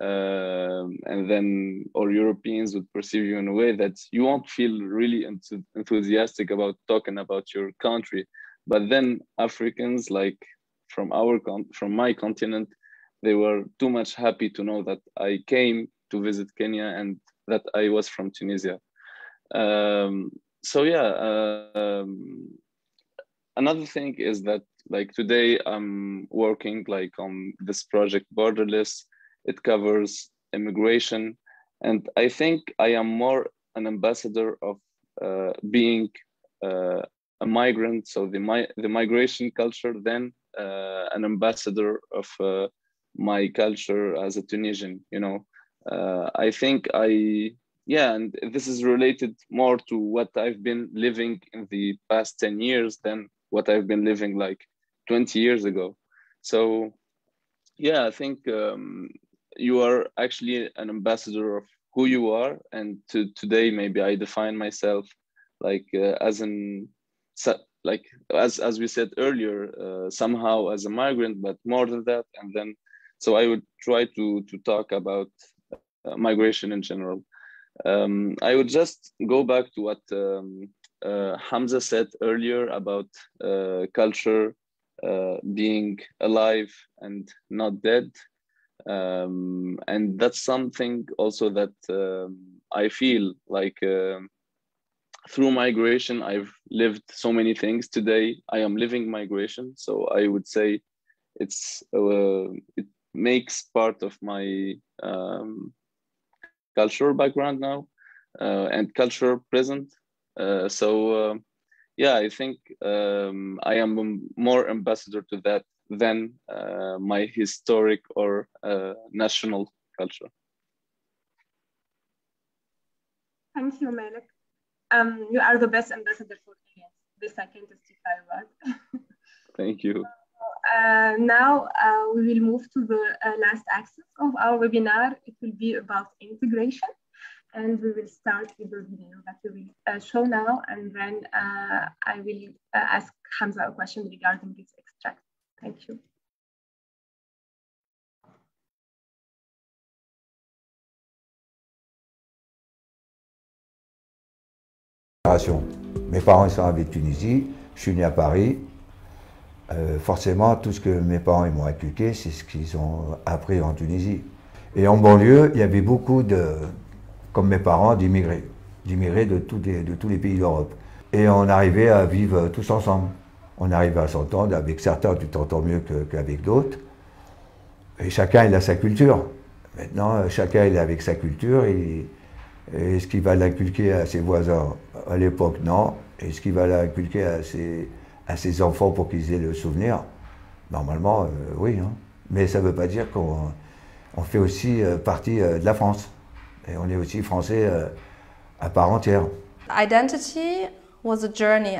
and then all Europeans would perceive you in a way that you won't feel really enthusiastic about talking about your country. But then Africans, like from our from my continent, they were too much happy to know that I came to visit Kenya and that I was from Tunisia. Um, so yeah, uh, um, another thing is that like today i'm working like on this project borderless it covers immigration and i think i am more an ambassador of uh, being uh, a migrant so the my the migration culture then uh, an ambassador of uh, my culture as a tunisian you know uh, i think i yeah and this is related more to what i've been living in the past 10 years than what I've been living like 20 years ago. So, yeah, I think um, you are actually an ambassador of who you are. And to, today, maybe I define myself like uh, as an like as as we said earlier, uh, somehow as a migrant, but more than that. And then so I would try to to talk about uh, migration in general. Um, I would just go back to what um, uh, Hamza said earlier about uh, culture uh, being alive and not dead. Um, and that's something also that um, I feel like um, through migration, I've lived so many things today. I am living migration. So I would say it's, uh, it makes part of my um, cultural background now uh, and culture present. Uh, so uh, yeah, I think um, I am more ambassador to that than uh, my historic or uh, national culture. Thank you, Malek. Um, you are the best ambassador for Eliens. This I can testify about. Thank you. Uh, now uh, we will move to the uh, last axis of our webinar. It will be about integration. And we will start with the video that we will uh, show now. And then uh, I will uh, ask Hamza a question regarding this extract. Thank you. Mes parents sont avec Tunisie, je suis né à Paris, euh, forcément, tout ce que mes parents m'ont inculqué, c'est ce qu'ils ont appris en Tunisie. Et en banlieue, il y avait beaucoup de, comme mes parents, d'immigrés, d'immigrés de, de tous les pays d'Europe. Et on arrivait à vivre tous ensemble. On arrivait à s'entendre, avec certains tu t'entends mieux qu'avec d'autres. Et chacun il a sa culture. Maintenant, chacun il est avec sa culture. Est-ce qu'il va l'inculquer à ses voisins? À l'époque, non. Est-ce qu'il va l'inculquer à ses, à ses enfants pour qu'ils aient le souvenir? Normalement, euh, oui. Hein. Mais ça ne veut pas dire qu'on on fait aussi euh, partie euh, de la France. Et on est aussi français à part entière. Identity was a journey.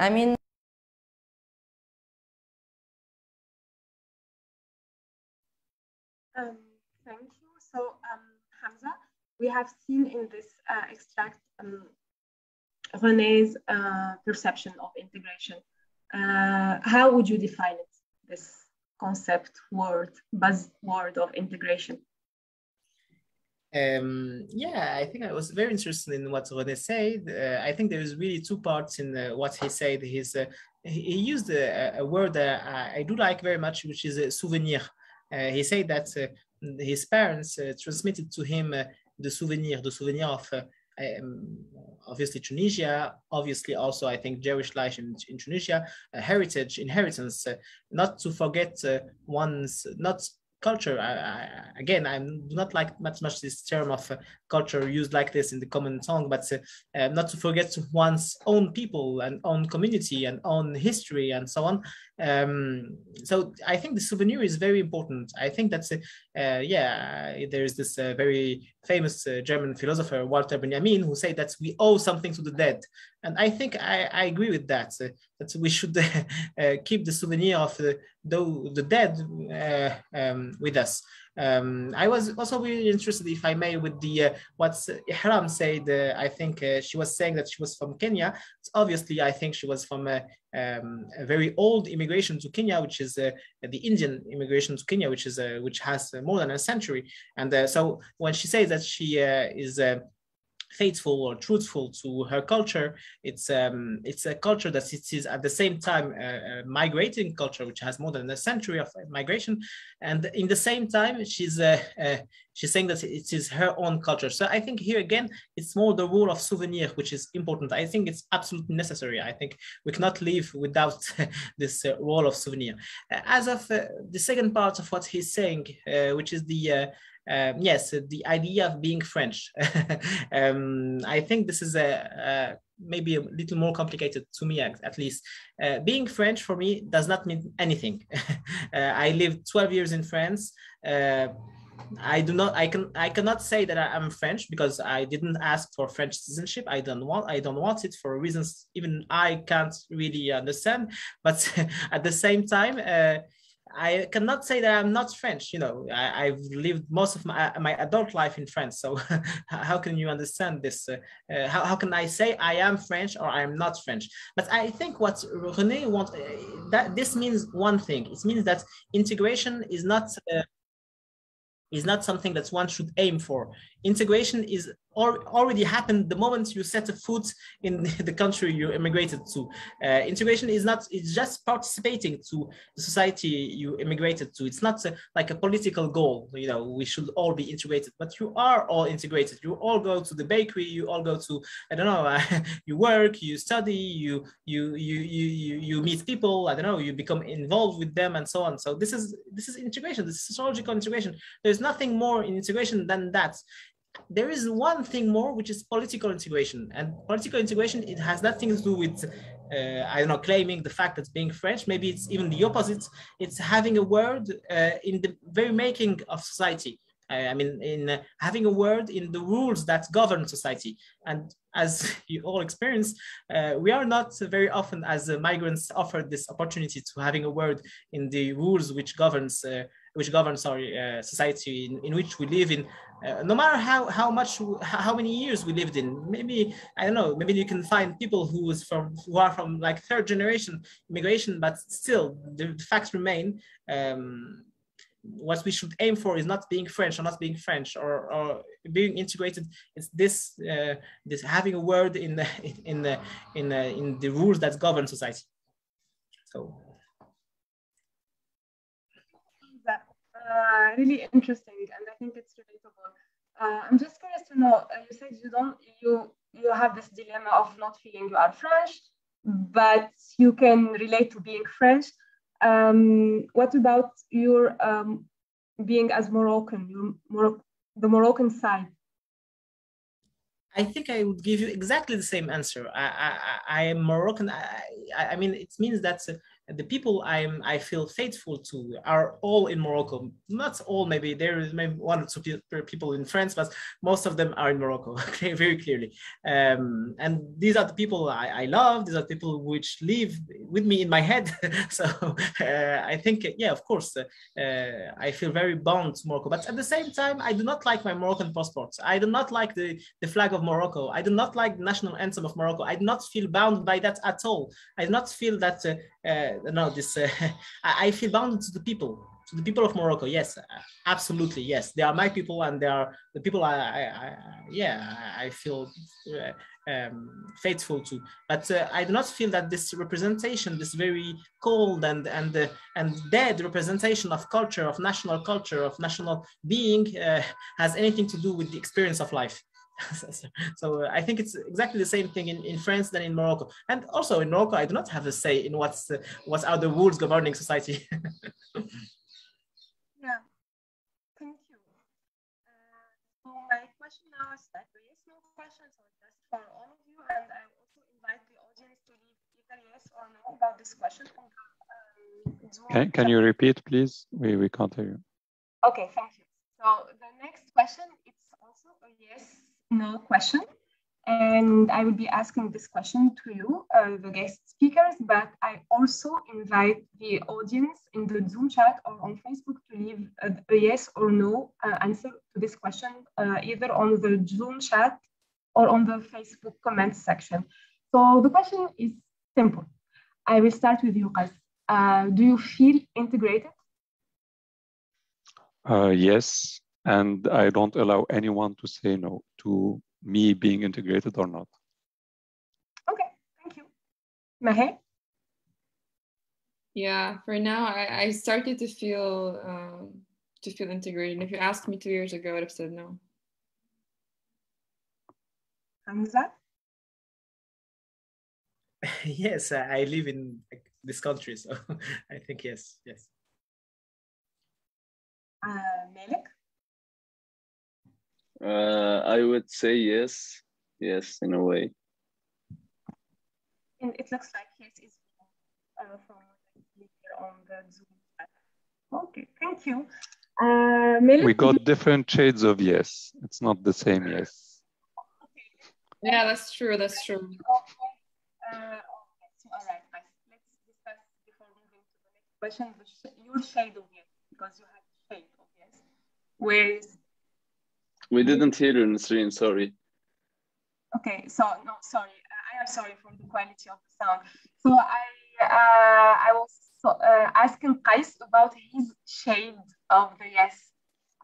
We have seen in this uh, extract um, René's uh, perception of integration. Uh, how would you define it, this concept, word, buzzword of integration? Um, yeah, I think I was very interested in what René said. Uh, I think there's really two parts in uh, what he said. His, uh, he used a, a word that I, do like very much, which is souvenir. Uh, he said that uh, his parents uh, transmitted to him the souvenir, the souvenir of um, obviously Tunisia, obviously also I think Jewish life in, in Tunisia, uh, heritage, inheritance, uh, not to forget uh, one's, not culture. I, I, again, I do not like much much this term of uh, culture used like this in the common tongue, but uh, uh, not to forget one's own people and own community and own history and so on. Um, so I think the souvenir is very important. I think that's uh, yeah. There is this uh, very famous uh, German philosopher Walter Benjamin who said that we owe something to the dead, and I think I, I agree with that. that we should keep the souvenir of the the, the dead um, with us. Um, I was also really interested, if I may, with the uh, what Ihram said. Uh, I think uh, she was saying that she was from Kenya. Obviously, I think she was from a, um, a very old immigration to Kenya, which is uh, the Indian immigration to Kenya, which is uh, which has more than a century. And uh, so when she says that she is faithful or truthful to her culture. It's um, it's a culture that it is at the same time a, a, migrating culture, which has more than a century of migration, and in the same time, she's uh, uh, she's saying that it is her own culture. So I think here again, it's more the role of souvenir, which is important. I think it's absolutely necessary. I think we cannot live without this uh, role of souvenir. As of uh, the second part of what he's saying, uh, which is the uh, um, yes, the idea of being French. um, I think this is a, a, maybe a little more complicated to me, at, least. Uh, being French for me does not mean anything. uh, I lived 12 years in France. Uh, I do not. I can. I cannot say that I am French because I didn't ask for French citizenship. I don't want. I don't want it for reasons even I can't really understand. But at the same time, uh, I cannot say that I'm not French. You know, I, have lived most of my, my adult life in France. So how can you understand this? Uh, uh, how, how can I say I am French or I am not French? But I think what René wants, uh, that this means one thing. It means that integration is not uh, is not something that one should aim for. Integration is or already happened the moment you set a foot in the country you immigrated to. Uh, integration is not, it's just participating to the society you immigrated to. It's not a, like a political goal, you know, we should all be integrated, but you are all integrated. You all go to the bakery, you all go to, I don't know, uh, you work, you study, you, you, you, you, you meet people, I don't know, you become involved with them and so on. So this is, this is integration, this is sociological integration. There's nothing more in integration than that there is one thing more, which is political integration. And political integration, it has nothing to do with, uh, I don't know, claiming the fact that being French. Maybe it's even the opposite. It's having a word uh, in the very making of society. I mean, in uh, having a word in the rules that govern society. And as you all experience, uh, we are not very often, as uh, migrants, offered this opportunity to having a word in the rules which governs uh, which governs our uh, society in, in which we live in uh, no matter how how much how many years we lived in maybe i don't know maybe you can find people who is from who are from like third generation immigration but still the facts remain um, what we should aim for is not being french or not being french or, or being integrated. It's this uh, this having a word in the in the in the in the rules that govern society. So uh, really interesting, and I think it's relatable. Uh, I'm just curious to know. Uh, you said you don't you you have this dilemma of not feeling you are French, but you can relate to being French. Um, what about your um, being as Moroccan, your Mor- the Moroccan side? I think I would give you exactly the same answer. I, I, I am Moroccan. I, I mean, it means that the people I'm I feel faithful to are all in Morocco. Not all, maybe there is maybe one or two people in France, but most of them are in Morocco. very clearly. Um, and these are the people I, I, love. These are people which live with me in my head. so uh, I think, yeah, of course, uh, I feel very bound to Morocco. But at the same time, I do not like my Moroccan passport. I do not like the the flag of Morocco. I do not like the national anthem of Morocco. I do not feel bound by that at all. I do not feel that uh, no, this uh, I feel bound to the people, to the people of Morocco. Yes, absolutely. Yes, they are my people, and they are the people I, I, I yeah, I feel uh, um, faithful to. But uh, I do not feel that this representation, this very cold and and uh, and dead representation of culture, of national culture, of national being, uh, has anything to do with the experience of life. so uh, I think it's exactly the same thing in, in France than in Morocco. And also in Morocco, I do not have a say in what's uh, what are the rules governing society. yeah, thank you. Uh, so my question now is that there is no questions or just for all of you, and I also invite the audience to leave either yes or no about this question. Um, can, can you repeat, please? We, we can't hear you. Okay, thank you. So the next question, it's also a yes no question. And I will be asking this question to you, uh, the guest speakers, but I also invite the audience in the Zoom chat or on Facebook to leave a, yes or no uh, answer to this question, uh, either on the Zoom chat or on the Facebook comments section. So the question is simple. I will start with you guys. Uh, do you feel integrated? Uh, yes, and I don't allow anyone to say no to me being integrated or not. Okay, thank you. Maha? Yeah, for now, I, I started to feel um, to feel integrated. And if you asked me two years ago, I would have said no. Hamza? yes, I live in this country, so I think yes, yes. Uh, Malek? Uh, I would say yes, yes, in a way. And it looks like yes is uh, from on the Zoom Okay, thank you. Uh, we got different shades of yes. It's not the same yes. Yeah, that's true. That's true. Uh, okay. So, all right, let's discuss before moving to the next question. Your shade of yes, because you have shade of yes. Where is we didn't hear you, Nasreen, sorry. Okay, so no, sorry. I am sorry for the quality of the sound. So I uh, I was uh, asking Kais about his shade of the yes.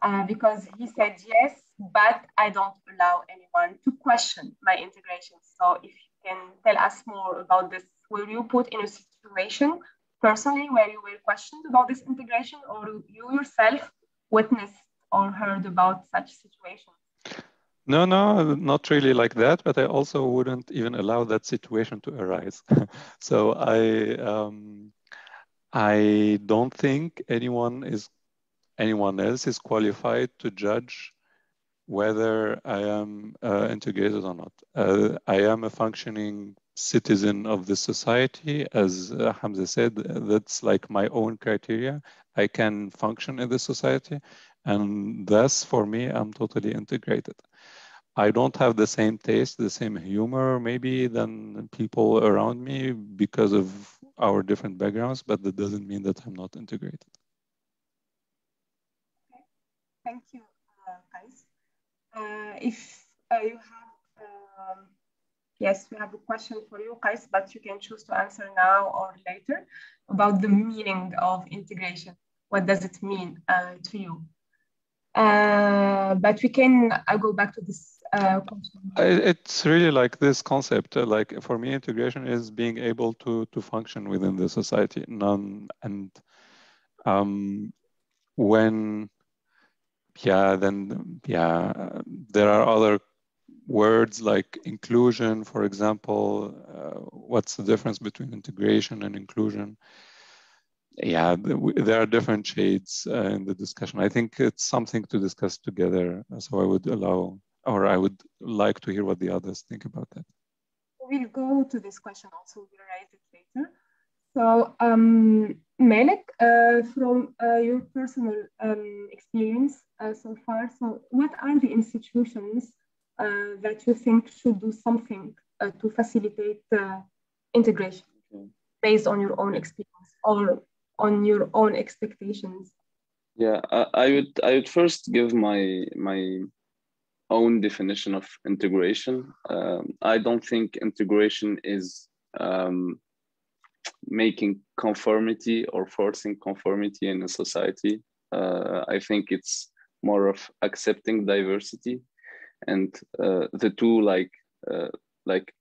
uh, because he said yes, but I don't allow anyone to question my integration. So if you can tell us more about this, were you put in a situation personally where you were questioned about this integration or you yourself witnessed or heard about such situations? No, no, not really like that, but I also wouldn't even allow that situation to arise. so I, um, I don't think anyone is, anyone else is qualified to judge whether I am uh, integrated or not. Uh, I am a functioning citizen of the society. As uh, Hamza said, that's like my own criteria. I can function in the society. And thus, for me, I'm totally integrated. I don't have the same taste, the same humor, maybe, than people around me because of our different backgrounds, but that doesn't mean that I'm not integrated. Okay. Thank you, uh, guys. Uh, if uh, you have, um, yes, we have a question for you, guys, but you can choose to answer now or later about the meaning of integration. What does it mean uh, to you? Uh, but we can I'll go back to this uh. It's really like this concept. Uh, like for me, integration is being able to to function within the society. None and um, when yeah, then yeah, there are other words like inclusion, for example. Uh, what's the difference between integration and inclusion? Yeah, there are different shades uh, in the discussion. I think it's something to discuss together. So I would allow, or I would like to hear what the others think about that. We'll go to this question also. We'll raise it later. So, um, Malek, uh, from uh, your personal um, experience uh, so far, so what are the institutions uh, that you think should do something uh, to facilitate integration based on your own experience or on your own expectations? Yeah, I, I would I would first give my my own definition of integration. Um, I don't think integration is um, making conformity or forcing conformity in a society. Uh, I think it's more of accepting diversity, and uh, the two like uh, like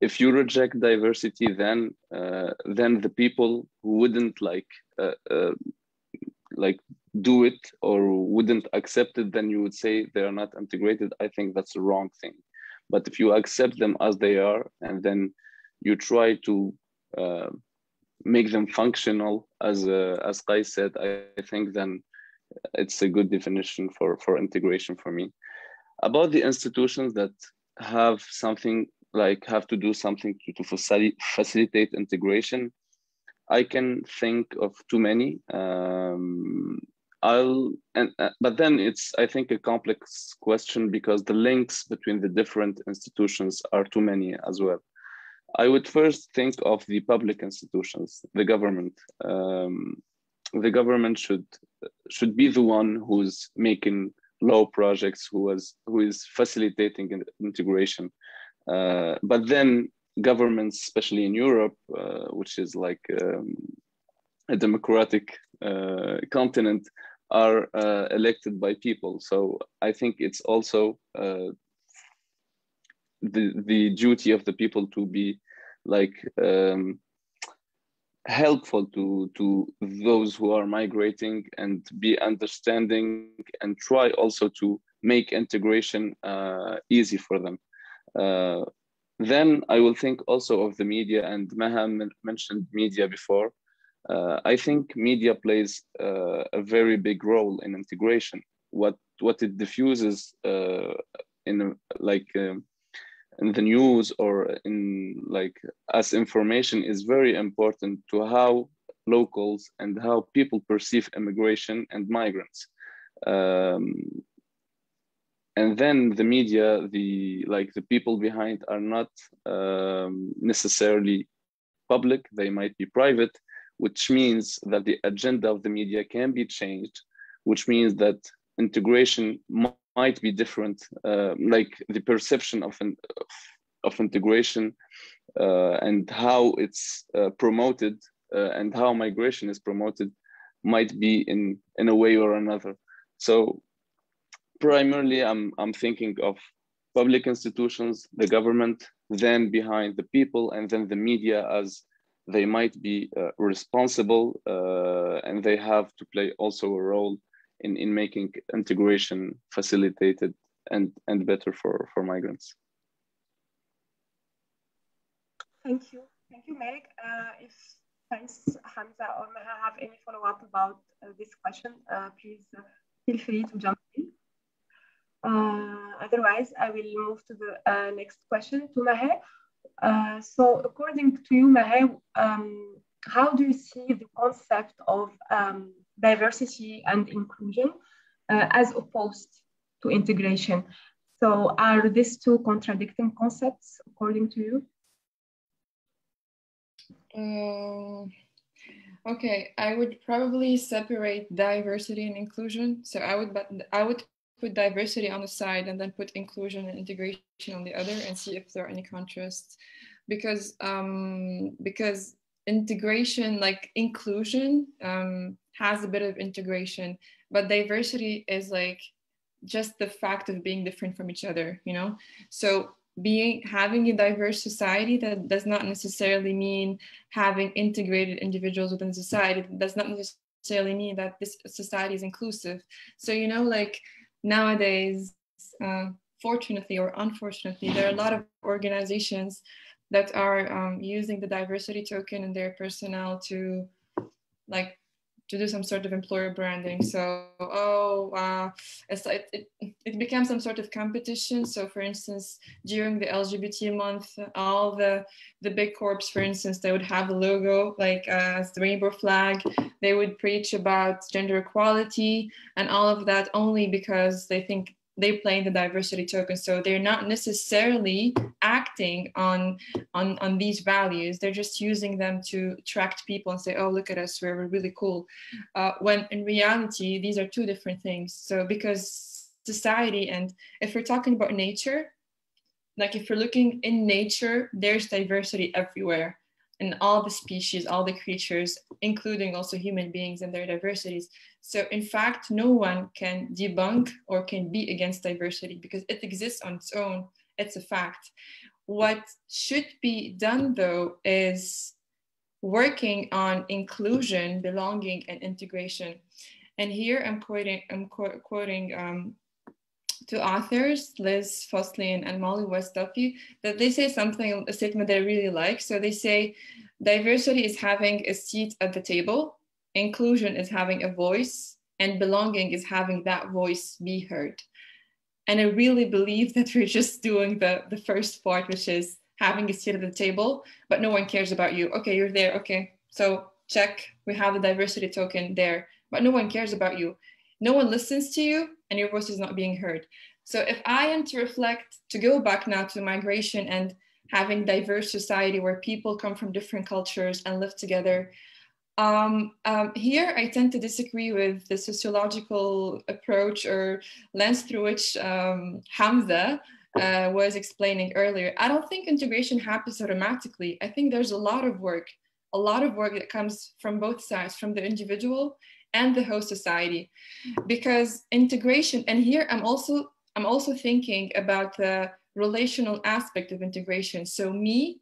if you reject diversity, then uh, then the people who wouldn't like uh, uh, like do it or wouldn't accept it, then you would say they are not integrated. I think that's the wrong thing. But if you accept them as they are, and then you try to uh, make them functional, as uh, as Kai said, I, I think then it's a good definition for for integration for me. About the institutions that have something like have to do something to, to facilitate integration. I can think of too many. Um, I'll and uh, but then it's I think a complex question because the links between the different institutions are too many as well. I would first think of the public institutions, the government. Um, the government should should be the one who's making law projects, who was who is facilitating integration. Uh, but then governments, especially in Europe, uh, which is like um, a democratic uh, continent, are uh, elected by people. So I think it's also uh, the the duty of the people to be like um, helpful to to those who are migrating and be understanding and try also to make integration easy for them. Uh, then I will think also of the media, and Maha mentioned media before. Uh, I think media plays uh, a very big role in integration. What what it diffuses uh, in like um, in the news or in like as information is very important to how locals and how people perceive immigration and migrants. Um, and then the media the like the people behind are not um, necessarily public. They might be private which means that the agenda of the media can be changed which means that integration might be different uh, like the perception of an, of integration uh, and how it's uh, promoted uh, and how migration is promoted might be in in a way or another. So primarily I'm, I'm thinking of public institutions, the government, then behind the people, and then the media as they might be uh, responsible uh, and they have to play also a role in, in making integration facilitated and, and better for, for migrants. Thank you. Thank you, Malek. Uh, if thanks, Hamza or Maha have any follow-up about uh, this question, uh, please uh, feel free to jump otherwise, I will move to the uh, next question to Maha. Uh, so according to you, Maha, um, how do you see the concept of um, diversity and inclusion uh, as opposed to integration? So are these two contradicting concepts according to you? Uh, okay, I would probably separate diversity and inclusion. So I would, but I would put diversity on the side and then put inclusion and integration on the other and see if there are any contrasts. Because um, because integration like inclusion um, has a bit of integration but diversity is like just the fact of being different from each other you know? So being having a diverse society that does not necessarily mean having integrated individuals within society. It does not necessarily mean that this society is inclusive. So you know like nowadays, uh, fortunately or unfortunately, there are a lot of organizations that are um, using the diversity token in their personnel to like to do some sort of employer branding. So, oh, uh, it, it, it became some sort of competition. So, for instance, during the LGBT month, all the the big corps, for instance, they would have a logo like uh, the rainbow flag. They would preach about gender equality and all of that only because they think they play the diversity token so they're not necessarily acting on on on these values. They're just using them to attract people and say oh look at us we're, really cool. Uh, when in reality these are two different things. So because society and if we're talking about nature like if we're looking in nature there's diversity everywhere in all the species, all the creatures, including also human beings and their diversities. So in fact, no one can debunk or can be against diversity because it exists on its own. It's a fact. What should be done though is working on inclusion, belonging, and integration. And here I'm quoting, I'm qu quoting um, two authors, Liz Fosslien and Molly West Duffy, that they say something, a statement that I really like. So they say, diversity is having a seat at the table, inclusion is having a voice, and belonging is having that voice be heard. And I really believe that we're just doing the, the first part, which is having a seat at the table, but no one cares about you. Okay, you're there. Okay, so check. We have the diversity token there, but no one cares about you. No one listens to you, and your voice is not being heard. So if I am to reflect, to go back now to migration and having diverse society where people come from different cultures and live together, um, um, here I tend to disagree with the sociological approach or lens through which um, Hamza uh, was explaining earlier. I don't think integration happens automatically. I think there's a lot of work, a lot of work that comes from both sides, from the individual and the host society. Because integration and here i'm also i'm also thinking about the relational aspect of integration. So me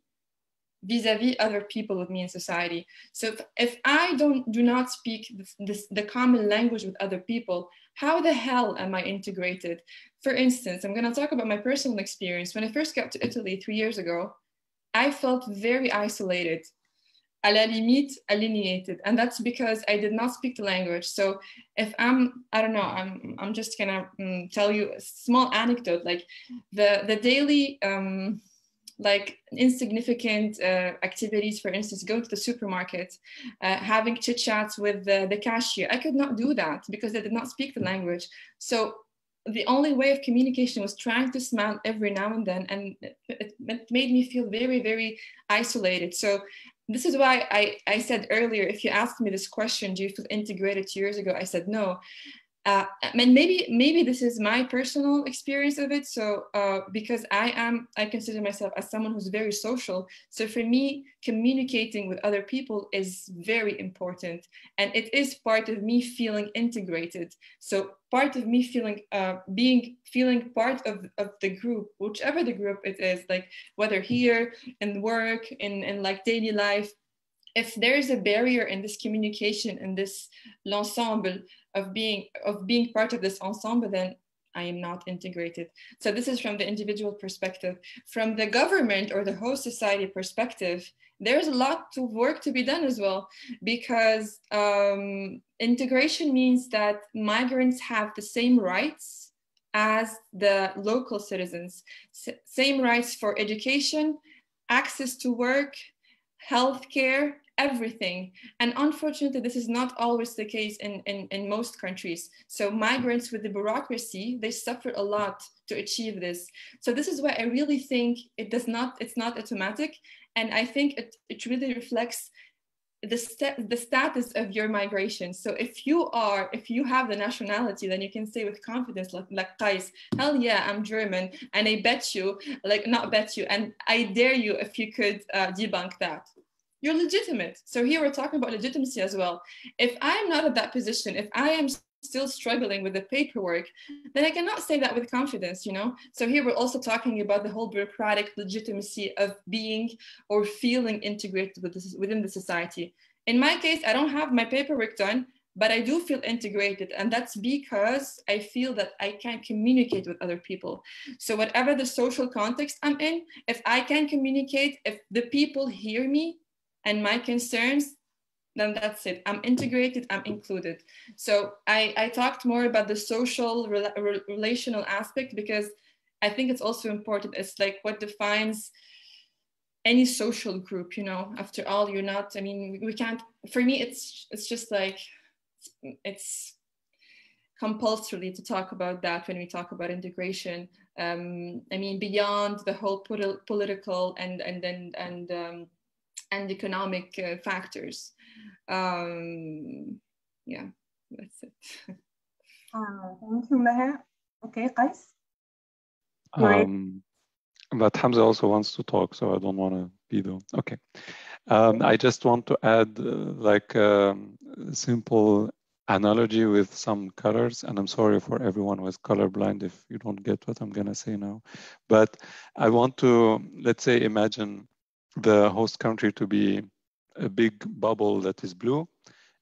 vis-a-vis other people with me in society. So if, if i don't do not speak the common language with other people how the hell am i integrated? For instance i'm going to talk about my personal experience. When i first got to italy three years ago i felt very isolated à la limite alienated and that's because i did not speak the language. So if i'm i don't know i'm i'm just gonna um, tell you a small anecdote like the the daily um like insignificant uh, activities for instance going to the supermarket uh, having chit chats with the, the cashier i could not do that because i did not speak the language. So the only way of communication was trying to smile every now and then and it, it, made me feel very very isolated. So this is why I, I said earlier if you asked me this question do you feel integrated two years ago? I said no uh, and maybe maybe this is my personal experience of it. So uh, because i am i consider myself as someone who's very social. So for me communicating with other people is very important. And it is part of me feeling integrated. So part of me feeling uh, being feeling part of, of the group whichever the group it is like whether here in work in, in like daily life if there is a barrier in this communication in this l'ensemble of being of being part of this ensemble then I am not integrated. So this is from the individual perspective. From the government or the host society perspective, there's a lot of work to be done as well, because um, integration means that migrants have the same rights as the local citizens, S same rights for education, access to work, healthcare, everything. And unfortunately, this is not always the case in, in, in most countries. So migrants with the bureaucracy, they suffer a lot to achieve this. So this is why I really think it does not, it's not automatic. And I think it, it really reflects the, st- the status of your migration. So if you are, if you have the nationality, then you can say with confidence, like, like Kais, hell yeah, I'm German. And I bet you, like not bet you, and I dare you if you could uh, debunk that you're legitimate. So here we're talking about legitimacy as well. If I am not at that position, if I am still struggling with the paperwork, then I cannot say that with confidence, you know? So here we're also talking about the whole bureaucratic legitimacy of being or feeling integrated with this, within the society. In my case, I don't have my paperwork done, but I do feel integrated. And that's because I feel that I can communicate with other people. So, whatever the social context I'm in, if I can communicate, if the people hear me, and my concerns, then that's it. I'm integrated, I'm included. So I, I talked more about the social re relational aspect because I think it's also important. It's like what defines any social group, you know, after all, you're not, I mean, we can't, for me, it's, it's just like, it's compulsory to talk about that when we talk about integration. Um, I mean, beyond the whole political and, and then, and, um, and economic uh, factors. Um, yeah, that's it. uh, thank you, Maha. Okay, Kais? Um, but Hamza also wants to talk, so I don't want to be the okay. Um, I just want to add uh, like um, a simple analogy with some colors, and I'm sorry for everyone who is colorblind if you don't get what I'm gonna say now. But I want to let's say imagine the host country to be a big bubble that is blue,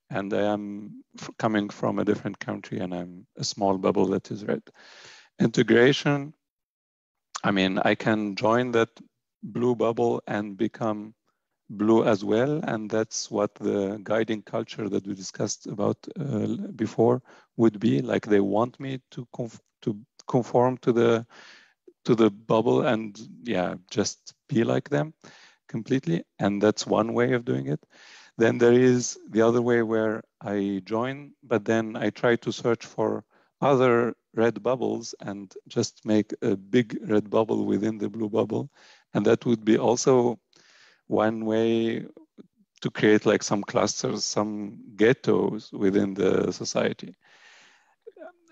and I am coming from a different country and I'm a small bubble that is red. Integration, I mean, I can join that blue bubble and become blue as well, and that's what the guiding culture that we discussed about uh, before would be. Like they want me to conf to conform to the to the bubble and yeah, just be like them completely. And that's one way of doing it. Then there is the other way where I join, but then I try to search for other red bubbles and just make a big red bubble within the blue bubble. And that would be also one way to create like some clusters, some ghettos within the society.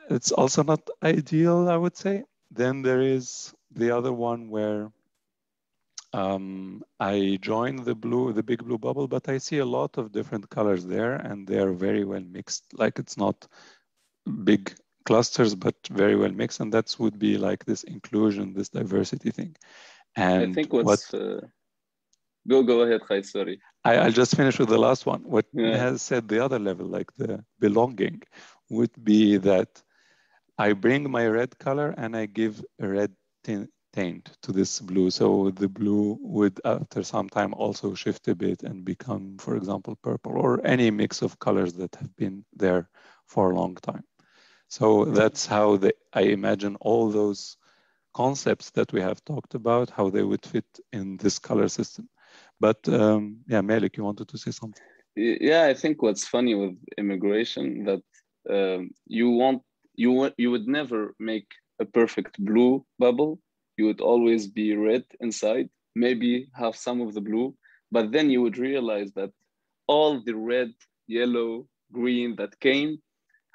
It's also not ideal, I would say. Then there is the other one where um, I joined the blue, the big blue bubble, but I see a lot of different colors there and they are very well mixed. Like it's not big clusters, but very well mixed. And that would be like this inclusion, this diversity thing. And I think what's, what, uh, go, go ahead, Khaid, sorry. I, will just finish with the last one. What yeah. has said the other level, like the belonging would be that I bring my red color and I give a red taint to this blue. So the blue would, after some time, also shift a bit and become, for example, purple or any mix of colors that have been there for a long time. So that's how the, I imagine all those concepts that we have talked about, how they would fit in this color system. But um, yeah, Malek, you wanted to say something? Yeah, I think what's funny with immigration that um, you want you you would never make a perfect blue bubble you would always be red inside, maybe have some of the blue, but then you would realize that all the red, yellow, green that came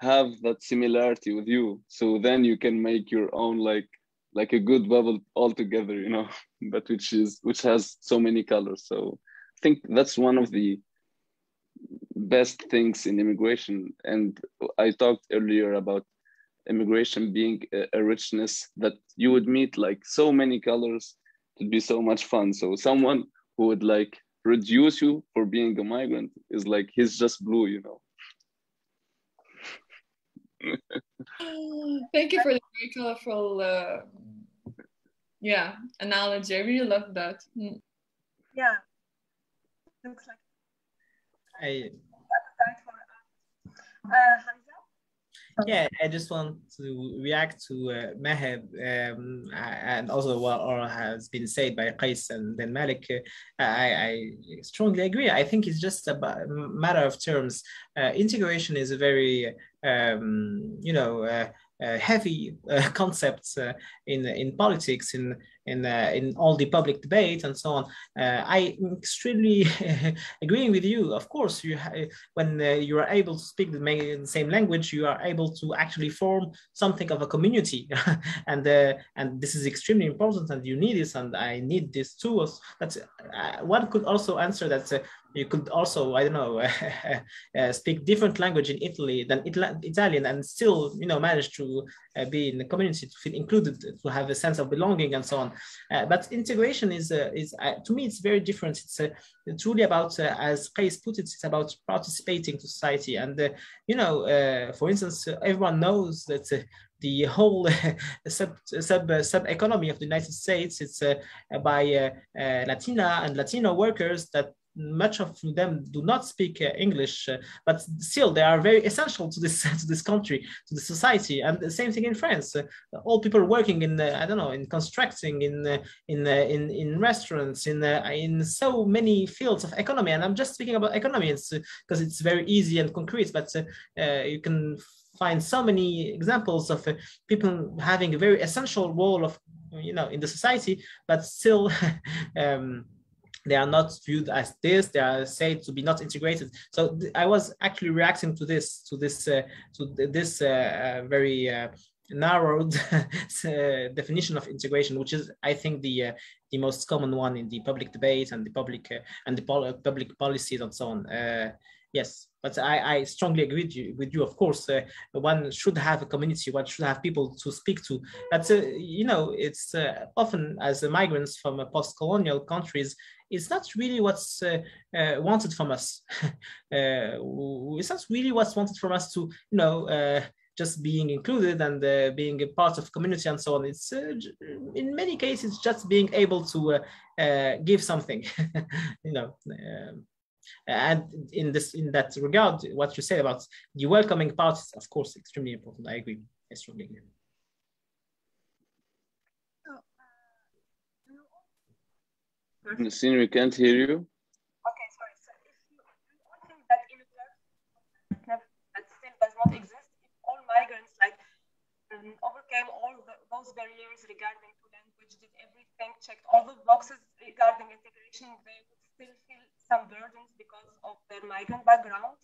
have that similarity with you. So then you can make your own like like a good bubble altogether you know but which is which has so many colors. So i think that's one of the best things in immigration. And i talked earlier about immigration being a, a richness that you would meet like so many colors it'd be so much fun so someone who would like reduce you for being a migrant is like he's just blue you know Thank you for the very colorful, uh, yeah, analogy. I really love that. Mm. Yeah, looks like. I, Uh, Hamza? yeah, I just want to react to uh, um, and also what or has been said by Kais and then Malek. Uh, I, I strongly agree. I think it's just a matter of terms. Uh, integration is a very, um, you know, uh, uh, heavy uh, concepts uh, in in politics in in uh, in all the public debates and so on. Uh, I extremely agreeing with you. Of course, you when uh, you are able to speak the, same language, you are able to actually form something of a community, and uh, and this is extremely important. And you need this, and I need this too. That's uh, one could also answer that. You could also, I don't know, uh, speak different language in Italy than Itali- Italian, and still, you know, manage to uh, be in the community, to feel included, to have a sense of belonging, and so on. Uh, but integration is, uh, is to me, it's very different. It's truly about, as Kais put it, it's about participating to society. And you know, for instance, everyone knows that the whole sub sub sub economy of the United States. It's uh, by uh, Latina and Latino workers that much of them do not speak uh, English, uh, but still they are very essential to this to this country, to the society. And the same thing in France. Uh, all people working in I don't know in constructing, in in in in restaurants, in in so many fields of economy. And I'm just speaking about economy, because it's very easy and concrete. But you can find so many examples of people having a very essential role of you know in the society, but still. um, they are not viewed as this they are said to be not integrated. So i was actually reacting to this to this uh, to this uh, uh, very uh, narrowed uh, definition of integration which is i think the uh, the most common one in the public debate and the public and the pol public policies and so on yes but I, I strongly agree with you, with you. Of course, uh, one should have a community. One should have people to speak to. But uh, you know, it's uh, often as migrants from post-colonial countries, it's not really what's uh, uh, wanted from us. Uh, it's not really what's wanted from us to, you know, just being included and uh, being a part of community and so on. It's uh, in many cases just being able to uh, give something, you know. Um, and in this, in that regard, what you say about the welcoming part is, of course, extremely important. I agree. I strongly agree. Nassim, we can't hear you. Okay, sorry. So if you, you don't think that immigration that still does not exist, if all migrants like um, overcame all the, those barriers regarding to language, did everything, checked all the boxes regarding integration, they would still feel some burdens because of their migrant background?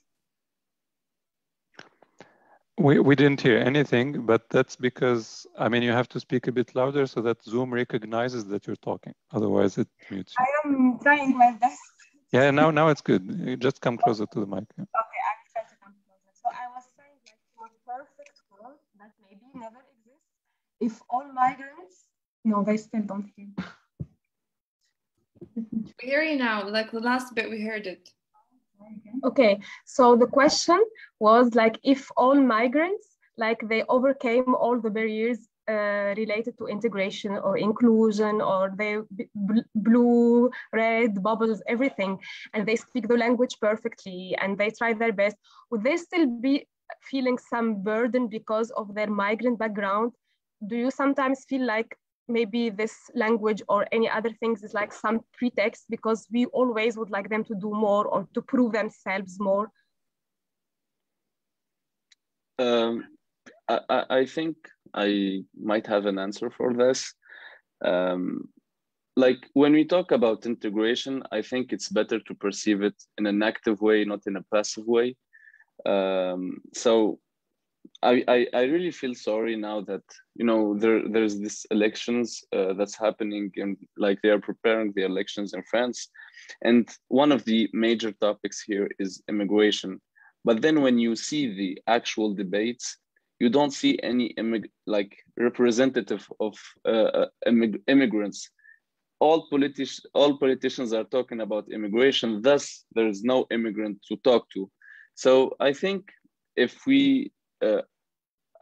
We, we didn't hear anything, but that's because, I mean, you have to speak a bit louder so that Zoom recognizes that you're talking. Otherwise, it mutes you. I am trying my best. Yeah, now now it's good. You just come closer to the mic. Yeah. Okay, I will try to come closer. So I was saying, like, in a perfect world that maybe never exists, if all migrants, no, they still don't hear. We hear you now. Like the last bit, we heard it. Okay, so the question was like if all migrants, like they overcame all the barriers uh, related to integration or inclusion or they blue, red, bubbles, everything, and they speak the language perfectly and they try their best, would they still be feeling some burden because of their migrant background? Do you sometimes feel like maybe this language or any other things is like some pretext because we always would like them to do more or to prove themselves more. Um, I, I think i might have an answer for this. Um, like when we talk about integration i think it's better to perceive it in an active way not in a passive way. Um, so I, I, I really feel sorry now that you know there there's this elections uh, that's happening and like they are preparing the elections in France, and one of the major topics here is immigration. But then when you see the actual debates, you don't see any like representative of uh, immig- immigrants. All politicians all politicians are talking about immigration. Thus, there is no immigrant to talk to. So I think if we uh,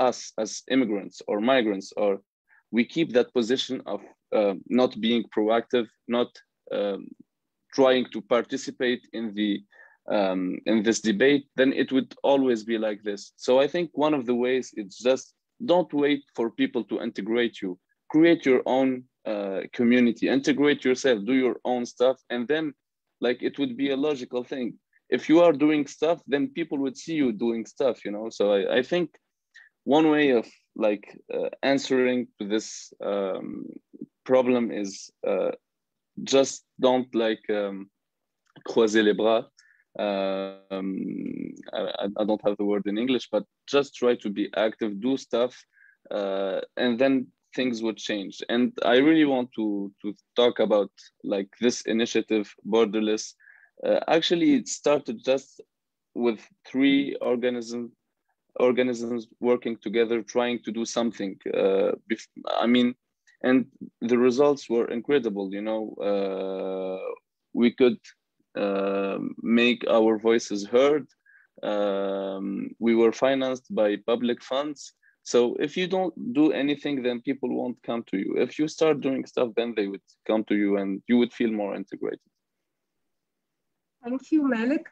us as immigrants or migrants or we keep that position of uh, not being proactive not um, trying to participate in the um, in this debate then it would always be like this. So i think one of the ways it's just don't wait for people to integrate you. Create your own uh, community. Integrate yourself. Do your own stuff. And then like it would be a logical thing. If you are doing stuff then people would see you doing stuff you know? So i, I think one way of like uh, answering to this um, problem is uh, just don't like um, croiser les bras. Um, I, I, don't have the word in English, but just try to be active, do stuff, uh, and then things would change. And I really want to to talk about like this initiative, Borderless. Uh, actually, it started just with three organisms organisms working together trying to do something uh, i mean and the results were incredible you know uh, we could uh, make our voices heard um, we were financed by public funds. So if you don't do anything then people won't come to you. If you start doing stuff then they would come to you and you would feel more integrated. Thank you malek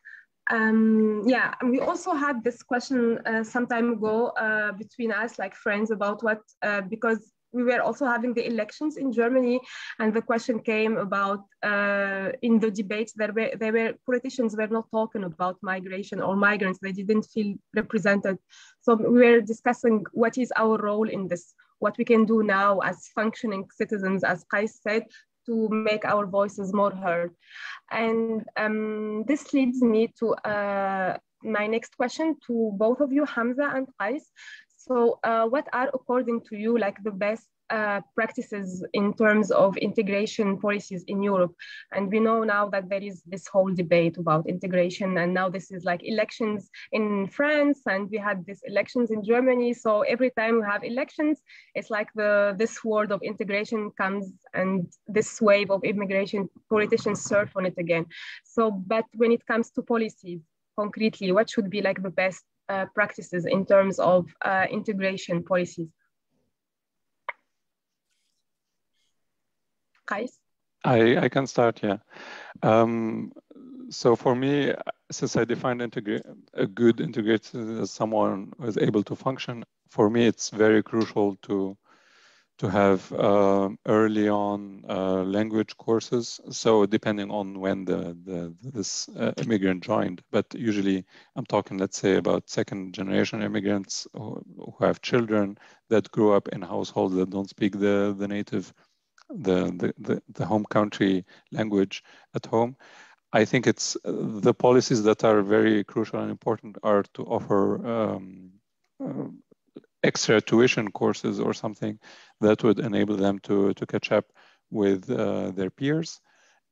um, yeah, we also had this question uh, some time ago uh, between us, like friends, about what, uh, because we were also having the elections in Germany, and the question came about uh, in the debates there were there were politicians were not talking about migration or migrants; they didn't feel represented. So we were discussing what is our role in this, what we can do now as functioning citizens, as Kais said, to make our voices more heard. And um, this leads me to uh, my next question to both of you, Hamza and Kais. So uh, what are, according to you, like the best uh, practices in terms of integration policies in Europe. And we know now that there is this whole debate about integration. And now this is like elections in France, and we had these elections in Germany. So every time we have elections, it's like the this word of integration comes and this wave of immigration, politicians surf on it again. So, but when it comes to policies, concretely, what should be like the best uh, practices in terms of uh, integration policies? Kais? I, I can start, yeah. Um, so for me, since I defined a good integrator as someone who is able to function, for me it's very crucial to to have uh, early on uh, language courses. So depending on when the, the this uh, immigrant joined, but usually I'm talking, let's say, about second generation immigrants who, who have children that grew up in households that don't speak the the native the, the, the, home country language at home. I think it's the policies that are very crucial and important are to offer um, uh, extra tuition courses or something that would enable them to, to catch up with uh, their peers.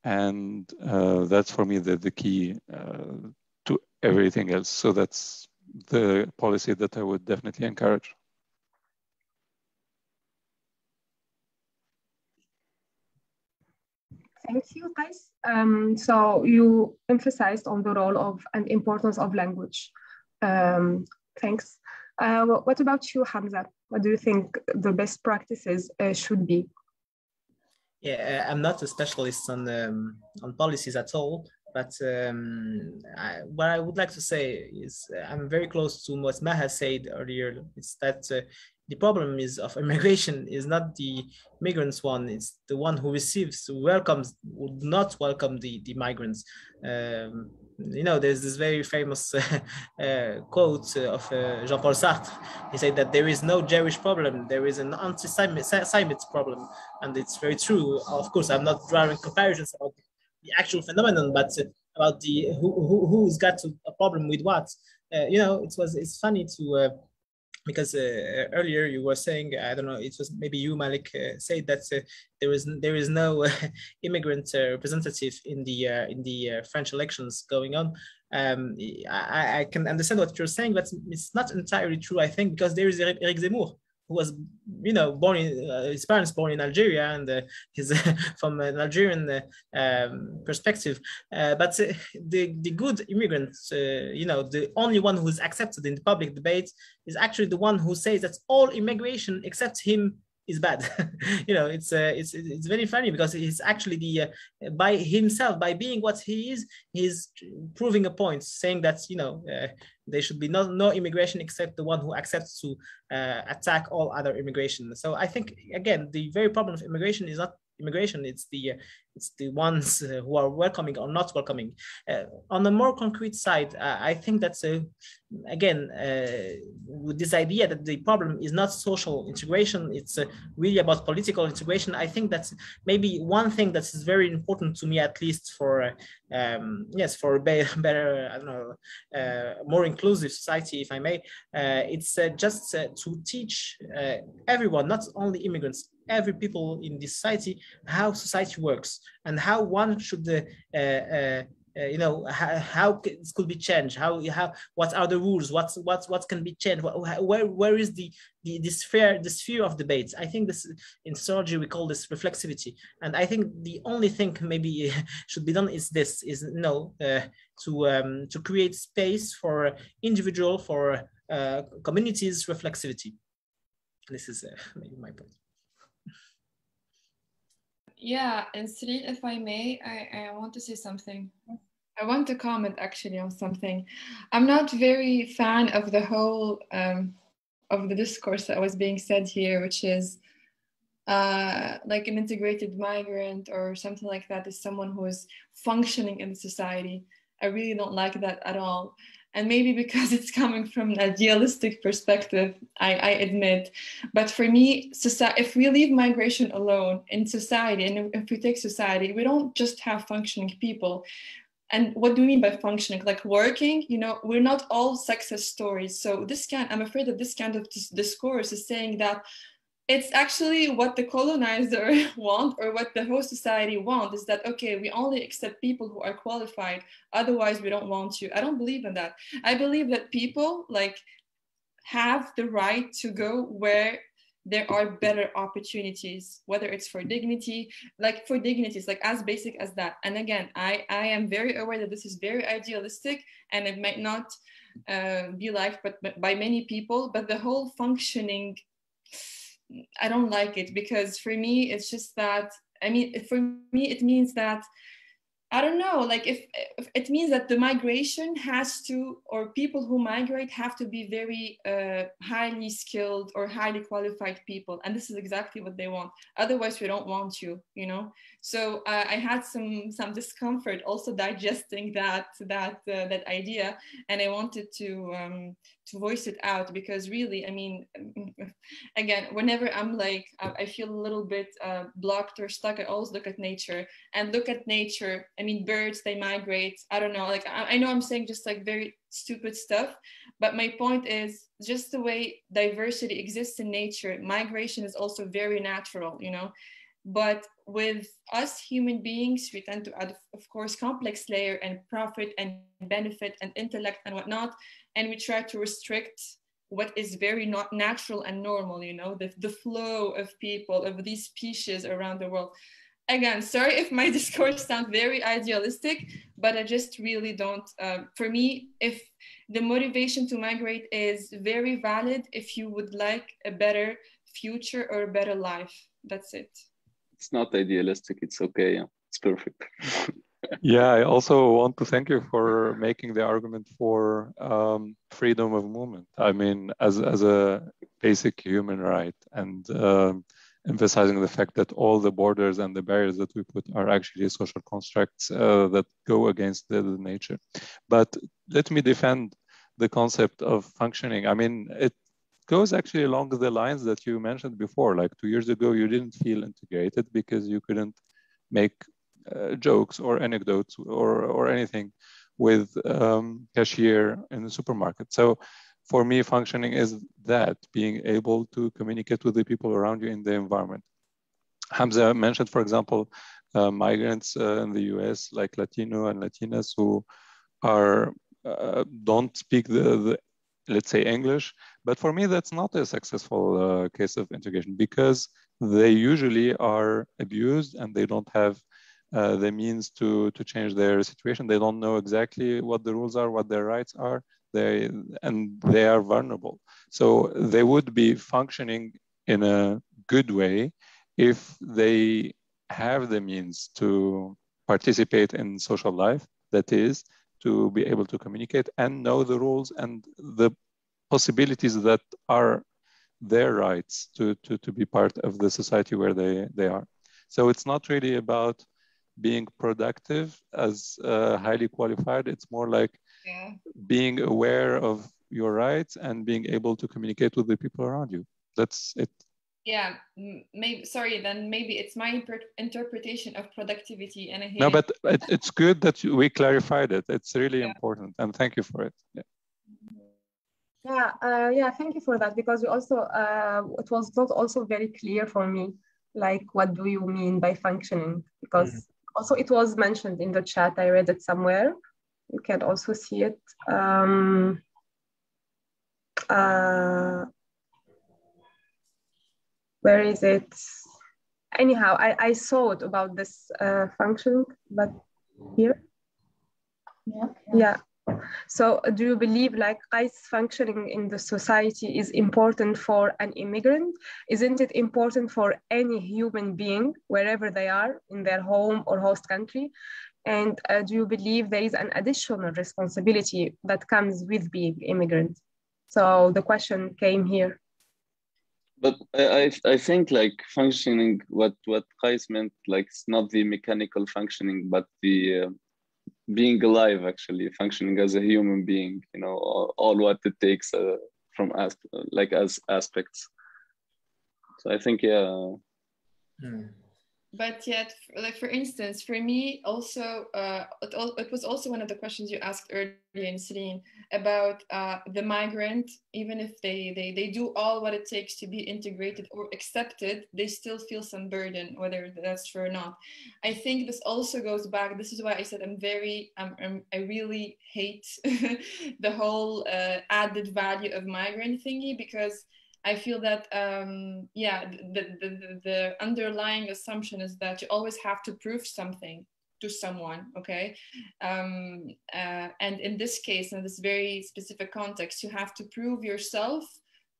And uh, that's for me the, the key uh, to everything else. So that's the policy that I would definitely encourage. Thank you, guys. Um, so you emphasized on the role of and importance of language. Um, thanks. Uh, what about you, Hamza? What do you think the best practices uh, should be? Yeah, uh, I'm not a specialist on um, on policies at all, but um, I, what I would like to say is uh, I'm very close to what Maha said earlier. It's that uh, the problem is of immigration is not the migrants one it's the one who receives welcomes would not welcome the the migrants. Um, you know there's this very famous uh, uh, quote of uh, jean-paul sartre. He said that there is no jewish problem there is an anti-semite problem. And it's very true. Of course i'm not drawing comparisons about the actual phenomenon but about the who, who who's got a problem with what uh, you know it was it's funny to uh, because uh, earlier you were saying I don't know it was maybe you Malek uh, said that uh, there is there is no immigrant uh, representative in the uh, in the uh, French elections going on. Um, I, I, can understand what you're saying, but it's not entirely true. I think because there is Eric Zemmour who was, you know, born in uh, his parents born in Algeria and uh, his from an Algerian uh, um, perspective. Uh, but uh, the the good immigrants, uh, you know, the only one who's accepted in the public debate is actually the one who says that all immigration except him is bad. you know, it's uh, it's it's very funny because he's actually the uh, by himself by being what he is, he's proving a point, saying that you know uh, there should be no no immigration except the one who accepts to uh, attack all other immigration. So I think again the very problem of immigration is not immigration; it's the uh, it's the ones uh, who are welcoming or not welcoming. Uh, on the more concrete side, uh, I think that's a, again with this idea that the problem is not social integration; it's really about political integration. I think that's maybe one thing that is very important to me, at least for um, yes, for better, better I don't know, uh, more inclusive society, if I may. Uh, it's uh, just to teach everyone, not only immigrants, every people in this society, how society works and how one should uh, uh, uh, you know how, how could be changed how how what are the rules what's what what can be changed where where is the the, the sphere the sphere of debates i think this in sociology we call this reflexivity. And i think the only thing maybe should be done is this is you know uh, to um, to create space for individual for uh, communities reflexivity. This is uh, maybe my point yeah, and Celine, if I may, I, I want to say something. I want to comment actually on something. I'm not very fan of the whole um, of the discourse that was being said here, which is uh, like an integrated migrant or something like that is someone who is functioning in society. I really don't like that at all and maybe because it's coming from an idealistic perspective I, I, admit. But for me society, if we leave migration alone in society and if we take society we don't just have functioning people. And what do we mean by functioning? Like working you know we're not all success stories. So this kind i'm afraid that this kind of discourse is saying that it's actually what the colonizer want or what the host society want is that okay we only accept people who are qualified. Otherwise we don't want you. I don't believe in that. I believe that people like have the right to go where there are better opportunities whether it's for dignity like for dignities like as basic as that. And again i i am very aware that this is very idealistic and it might not uh, be liked but, but by many people but the whole functioning I don't like it because for me it's just that I mean for me it means that I don't know, like if, if, it means that the migration has to, or people who migrate have to be very uh, highly skilled or highly qualified people. And this is exactly what they want. Otherwise, we don't want you, you know? So uh, I had some, some discomfort also digesting that, that, uh, that idea. And I wanted to, um, to voice it out because really, I mean, again, whenever I'm like, I feel a little bit uh, blocked or stuck, I always look at nature and look at nature I mean, birds, they migrate. I don't know. Like, I, I know I'm saying just like very stupid stuff, but my point is just the way diversity exists in nature, migration is also very natural, you know? But with us human beings, we tend to add, of course, complex layer and profit and benefit and intellect and whatnot. And we try to restrict what is very not natural and normal, you know, the, the flow of people, of these species around the world again, sorry if my discourse sounds very idealistic, but I just really don't. Uh, for me, if the motivation to migrate is very valid, if you would like a better future or a better life, that's it. It's not idealistic. It's okay. Yeah. It's perfect. yeah, I also want to thank you for making the argument for um, freedom of movement. I mean, as as a basic human right, and um, emphasizing the fact that all the borders and the barriers that we put are actually social constructs uh, that go against the, the, nature. But let me defend the concept of functioning. I mean, it goes actually along the lines that you mentioned before. Like two years ago, you didn't feel integrated because you couldn't make uh, jokes or anecdotes or, or anything with um, cashier in the supermarket. So for me, functioning is that being able to communicate with the people around you in the environment. Hamza mentioned, for example, uh, migrants uh, in the US, like Latino and Latinas, who are uh, don't speak the, the, let's say English. But for me, that's not a successful uh, case of integration because they usually are abused and they don't have uh, the means to to change their situation. They don't know exactly what the rules are, what their rights are. They and they are vulnerable. So they would be functioning in a good way if they have the means to participate in social life. That is to be able to communicate and know the rules and the possibilities that are their rights to, to, to be part of the society where they, they are. So it's not really about being productive as uh, highly qualified. It's more like yeah. being aware of your rights and being able to communicate with the people around you. That's it. Yeah, maybe. Sorry, then maybe it's my interpretation of productivity, and I no, but it, it's good that we clarified it. It's really yeah. important, and thank you for it. Yeah. Yeah, uh, yeah. Thank you for that because we also uh, it was not also very clear for me, like what do you mean by functioning? Because mm -hmm also, it was mentioned in the chat. I read it somewhere. You can also see it. Um, uh, where is it? Anyhow, I, I it about this uh, function, but here. Yeah. yeah. So do you believe like Kais functioning in the society is important for an immigrant? Isn't it important for any human being, wherever they are, in their home or host country? And uh, do you believe there is an additional responsibility that comes with being immigrant? So the question came here. But I, I think like functioning, what what Kais meant, like it's not the mechanical functioning, but the uh, being alive actually functioning as a human being you know all, all what it takes uh, from as like as aspects. So i think yeah. Hmm but yet like for instance for me also uh, it, it, was also one of the questions you asked earlier in Celine about uh, the migrant even if they, they they do all what it takes to be integrated or accepted they still feel some burden whether that's true or not. I think this also goes back this is why i said i'm very I'm, I'm i really hate the whole uh, added value of migrant thingy because I feel that um, yeah, the, the, the underlying assumption is that you always have to prove something to someone okay? Um, uh, and in this case in this very specific context you have to prove yourself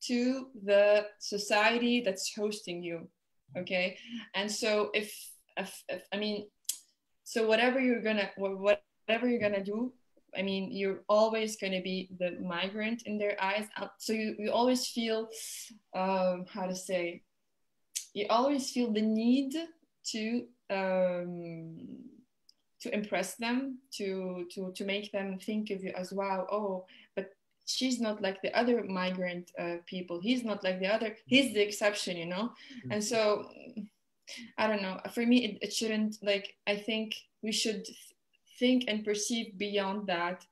to the society that's hosting you okay? And so if, if, if i mean so whatever you're gonna whatever you're gonna do I mean, you're always going to be the migrant in their eyes. Uh, so you, you always feel, um, how to say, you always feel the need to um, to impress them, to to to make them think of you as wow. Oh, but she's not like the other migrant uh, people. He's not like the other. He's the exception, you know. Mm-hmm. And so, I don't know. For me, it, it shouldn't like. I think we should think and perceive beyond that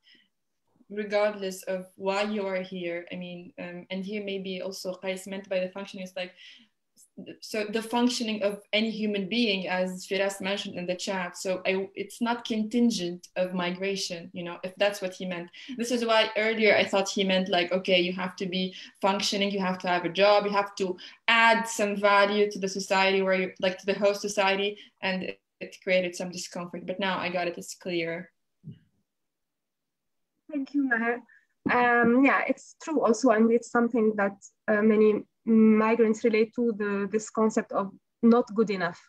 regardless of why you are here. I mean um, and here maybe also Kais meant by the function is like so the functioning of any human being as Firas mentioned in the chat so I, it's not contingent of migration you know if that's what he meant. This is why earlier i thought he meant like okay you have to be functioning you have to have a job you have to add some value to the society where you like to the host society and it created some discomfort, but now I got it, it's clear. Thank you, Maha. Um, yeah, it's true also, and it's something that uh, many migrants relate to the this concept of not good enough.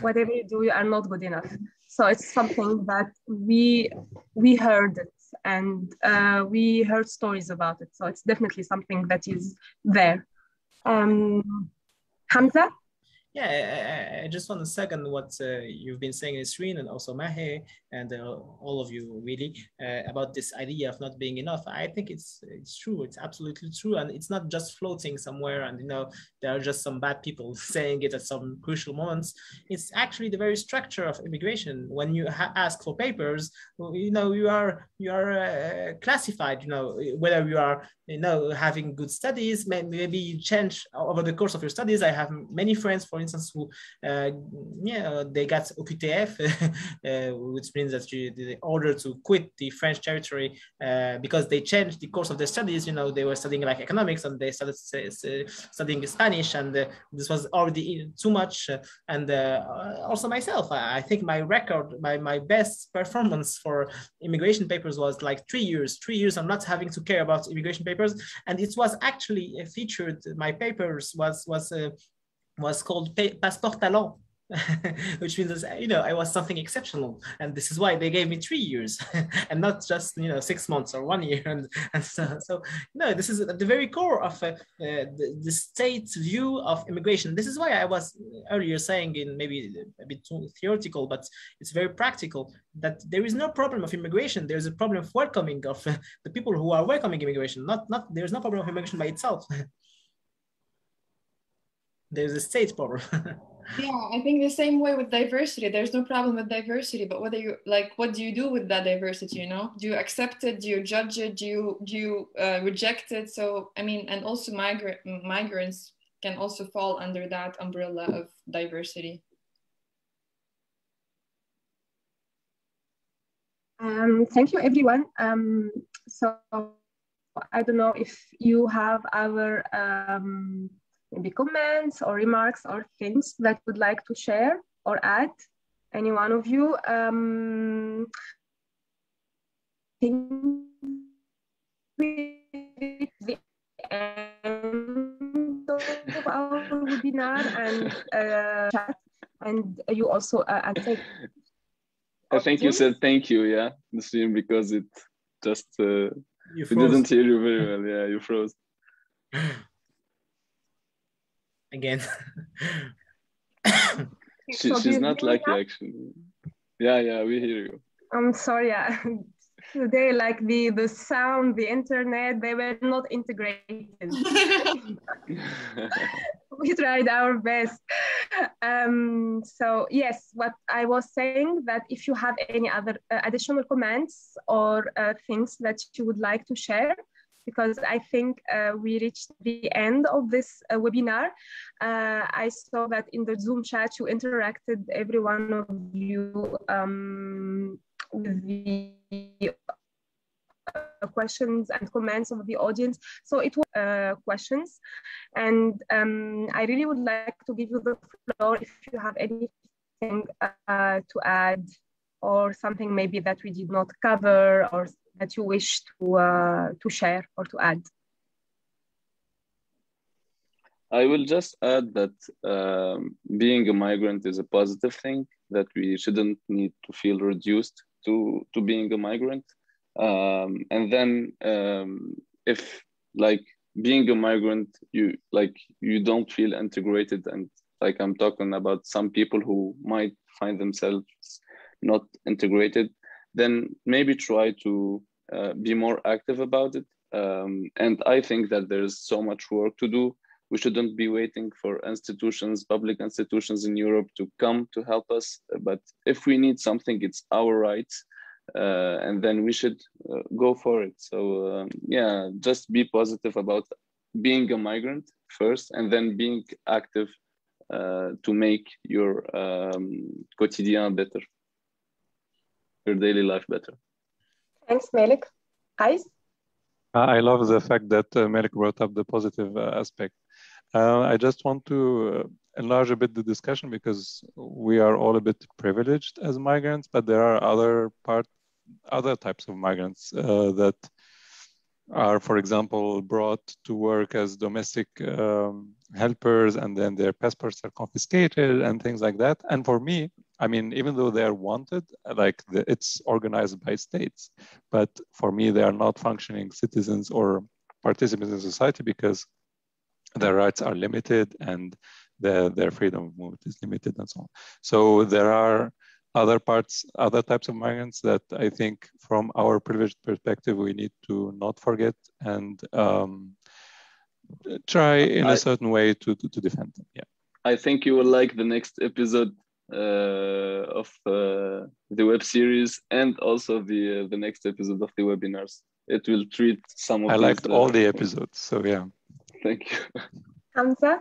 Whatever you do, you are not good enough. So it's something that we we heard it and uh, we heard stories about it. So it's definitely something that is there. Um, Hamza? Yeah, I, I, just want to second what uh, you've been saying, Nisreen, and also Maha, and uh, all of you really uh, about this idea of not being enough. I think it's it's true. It's absolutely true, and it's not just floating somewhere. And you know, there are just some bad people saying it at some crucial moments. It's actually the very structure of immigration. When you ask for papers, you know, you are you are uh, classified. You know, whether you are you know having good studies, maybe you change over the course of your studies. I have many friends, for instance, who uh, yeah they got OQTF, uh, which means that you the order to quit the French territory uh, because they changed the course of their studies. You know, they were studying like economics and they started studying Spanish, and uh, this was already too much. Uh, and uh, also myself, I, I, think my record, my my best performance for immigration papers was like three years. Three years, I'm not having to care about immigration papers, and it was actually featured. My papers was was was called Passeport Talent, which means you know I was something exceptional, and this is why they gave me three years and not just you know six months or one year. And, and so, so no, this is at the very core of uh, uh, the, the state's view of immigration. This is why I was earlier saying in maybe a bit too theoretical, but it's very practical that there is no problem of immigration. There's a problem of welcoming of uh, the people who are welcoming immigration. Not not there's no problem of immigration by itself. There's a state problem. yeah, I think the same way with diversity. There's no problem with diversity, but whether you like, what do you do with that diversity? You know, do you accept it? Do you judge it? Do you do you uh, reject it? So I mean, and also migrant migrants can also fall under that umbrella of diversity. Um, thank you, everyone. Um, so I don't know if you have our um, maybe comments or remarks or things that would like to share or add? Any one of you? Um, the end of our webinar and uh, chat, and you also uh, answered. I think you said thank you, yeah, the stream because it just uh, we didn't hear you very well. Yeah, you froze. again. she, she's not lucky actually. Yeah, yeah, we hear you. I'm sorry. Yeah. Today, like the the sound, the internet, they were not integrated. we tried our best. Um, so yes, what I was saying that if you have any other uh, additional comments or uh, things that you would like to share, because I think uh, we reached the end of this uh, webinar. Uh, I saw that in the Zoom chat you interacted, every one of you, um, with the uh, questions and comments of the audience. So it was uh, questions. And um, I really would like to give you the floor if you have anything uh, to add or something maybe that we did not cover or that you wish to, uh, to share or to add? I will just add that um, being a migrant is a positive thing, that we shouldn't need to feel reduced to, to being a migrant. Um, and then um, if like being a migrant, you like you don't feel integrated and like I'm talking about some people who might find themselves not integrated then maybe try to uh, be more active about it. Um, and I think that there's so much work to do. We shouldn't be waiting for institutions, public institutions in Europe to come to help us. But if we need something, it's our rights. Uh, and then we should uh, go for it. So, um, yeah, just be positive about being a migrant first and then being active uh, to make your um, quotidien better your daily life better. Thanks, Malek. Kais? Uh, I love the fact that uh, Malek brought up the positive uh, aspect. Uh, I just want to uh, enlarge a bit the discussion because we are all a bit privileged as migrants, but there are other part, other types of migrants uh, that are, for example, brought to work as domestic um, helpers and then their passports are confiscated and things like that. And for me, I mean, even though they are wanted, like the, it's organized by states, but for me, they are not functioning citizens or participants in society because their rights are limited and their, their freedom of movement is limited and so on. So there are other parts, other types of migrants that I think from our privileged perspective, we need to not forget and um, try in a certain way to, to, to, defend them. Yeah. I think you will like the next episode uh, of uh, the web series and also the uh, the next episode of the webinars. It will treat some of. I liked all the episodes, so yeah. Thank you. Hamza.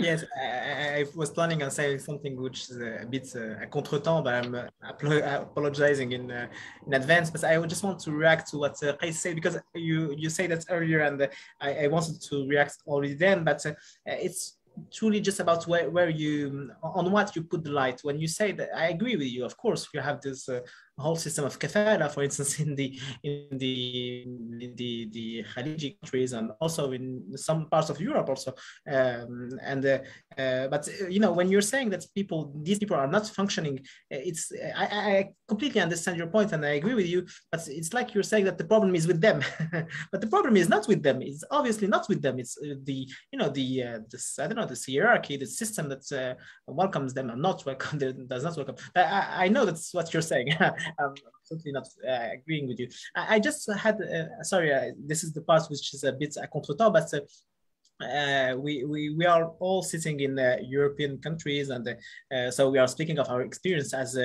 Yes, I, I, was planning on saying something which is a bit uh, a contretemps, but I'm uh, apologizing in uh, in advance. But I just want to react to what uh, Kais said because you you said that earlier, and uh, I, I wanted to react already then. But uh, it's truly just about where, where you on what you put the light. When you say that i agree with you of course you have this uh, whole system of kafala for instance in the in the in the the Khaliji countries and also in some parts of europe also. Um, and uh, uh, but uh, you know when you're saying that people these people are not functioning uh, it's I, I completely understand your point and i agree with you but it's like you're saying that the problem is with them. But the problem is not with them. It's obviously not with them. It's uh, the you know the uh, this i don't know this hierarchy the system that welcomes them and not welcome does not welcome. I, I know that's what you're saying I'm totally not uh, agreeing with you. I, I just had, uh, sorry, uh, this is the part which is a bit a contretemps, but uh, we, we, we are all sitting in uh, European countries, and uh, so we are speaking of our experience as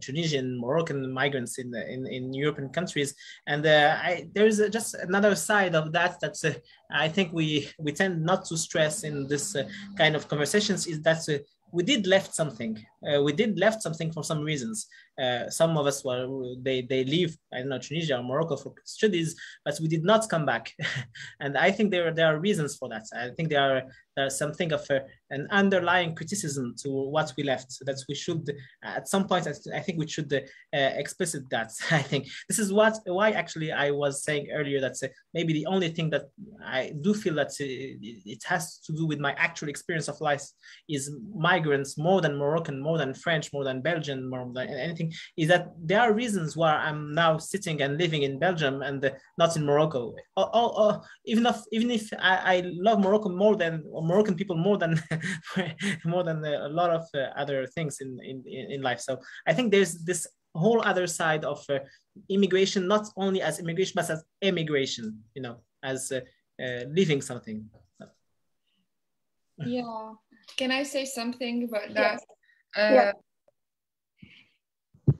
Tunisian, Moroccan migrants in, in, in European countries. And I, there's just another side of that that I think we, we tend not to stress in this kind of conversations is that we did left something. Uh, we did left something for some reasons. Uh, some of us were they they leave I don't know Tunisia or Morocco for studies, but we did not come back, and I think there there are reasons for that. I think there are something of a, an underlying criticism to what we left that we should at some point I think we should uh, explicit that. I think this is what why actually I was saying earlier that uh, maybe the only thing that I do feel that uh, it has to do with my actual experience of life is migrants more than Moroccan, more than French, more than Belgian, more than anything is that there are reasons why I'm now sitting and living in Belgium and not in Morocco. Or, or, or even if even if I, I, love Morocco more than Moroccan people more than more than a lot of uh, other things in, in in life. So I think there's this whole other side of uh, immigration, not only as immigration but as emigration. You know, as uh, uh leaving something. Yeah. Can I say something about that? Yes. Uh, yeah.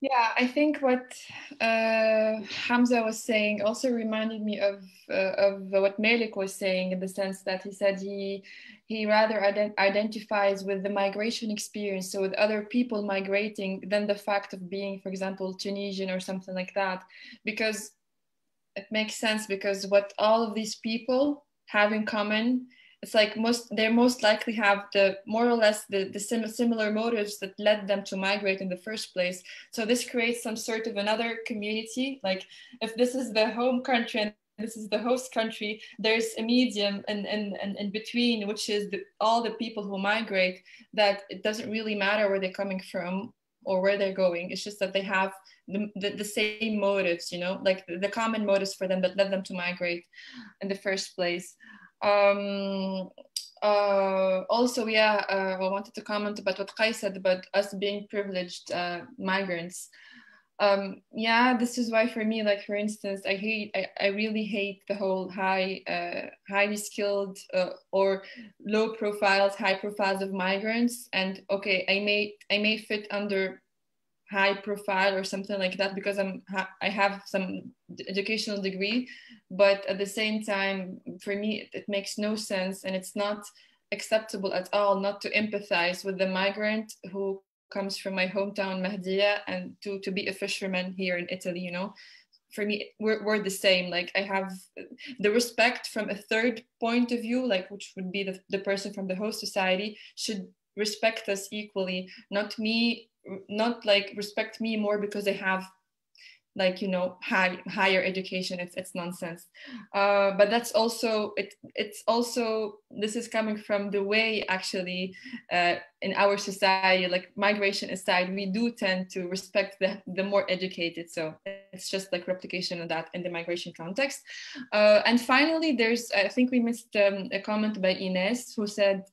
Yeah, I think what uh, Hamza was saying also reminded me of uh, of what Malek was saying in the sense that he said he he rather ident- identifies with the migration experience, so with other people migrating, than the fact of being, for example, Tunisian or something like that, because it makes sense because what all of these people have in common it's like most they most likely have the more or less the, the sim- similar motives that led them to migrate in the first place. So this creates some sort of another community like if this is the home country and this is the host country there's a medium and in, in, in, between which is the, all the people who migrate that it doesn't really matter where they're coming from or where they're going. It's just that they have the, the, the same motives you know like the, the common motives for them that led them to migrate in the first place um, uh, also, yeah, uh, I wanted to comment about what Kais said about us being privileged uh, migrants. Um, yeah, this is why for me, like for instance, I hate, I, I really hate the whole high, uh, highly skilled uh, or low profiles, high profiles of migrants. And okay, I may, I may fit under high profile or something like that because I'm I have some educational degree, but at the same time, for me, it makes no sense and it's not acceptable at all not to empathize with the migrant who comes from my hometown Mahdia and to to be a fisherman here in Italy. You know, for me we're, we're the same like i have the respect from a third point of view like which would be the, the person from the host society should respect us equally not me not like respect me more because i have like you know high higher education it's it's nonsense. Uh, but that's also it it's also this is coming from the way actually uh, in our society like migration aside we do tend to respect the, the more educated. So it's just like replication of that in the migration context. Uh, and finally there's i think we missed um, a comment by ines who said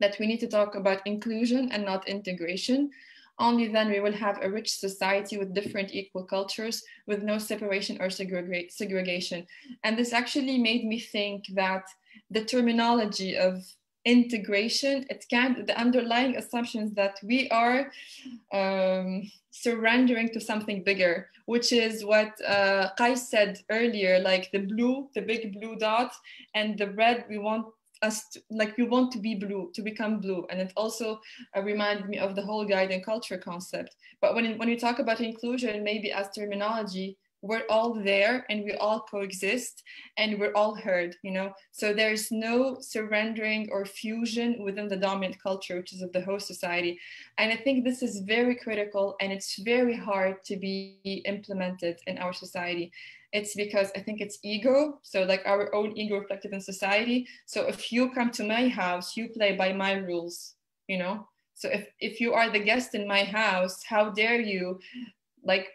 that we need to talk about inclusion and not integration. Only then we will have a rich society with different equal cultures with no separation or segregation. And this actually made me think that the terminology of integration it can the underlying assumptions that we are um, surrendering to something bigger which is what uh, Kais said earlier like the blue the big blue dot and the red we want us to, like we want to be blue to become blue. And it also uh, reminded me of the whole guide and culture concept. But when, when we talk about inclusion maybe as terminology we're all there and we all coexist and we're all heard you know? So there's no surrendering or fusion within the dominant culture which is of the host society. And i think this is very critical and it's very hard to be implemented in our society it's because i think it's ego so like our own ego reflected in society. So if you come to my house you play by my rules you know? So if, if you are the guest in my house how dare you like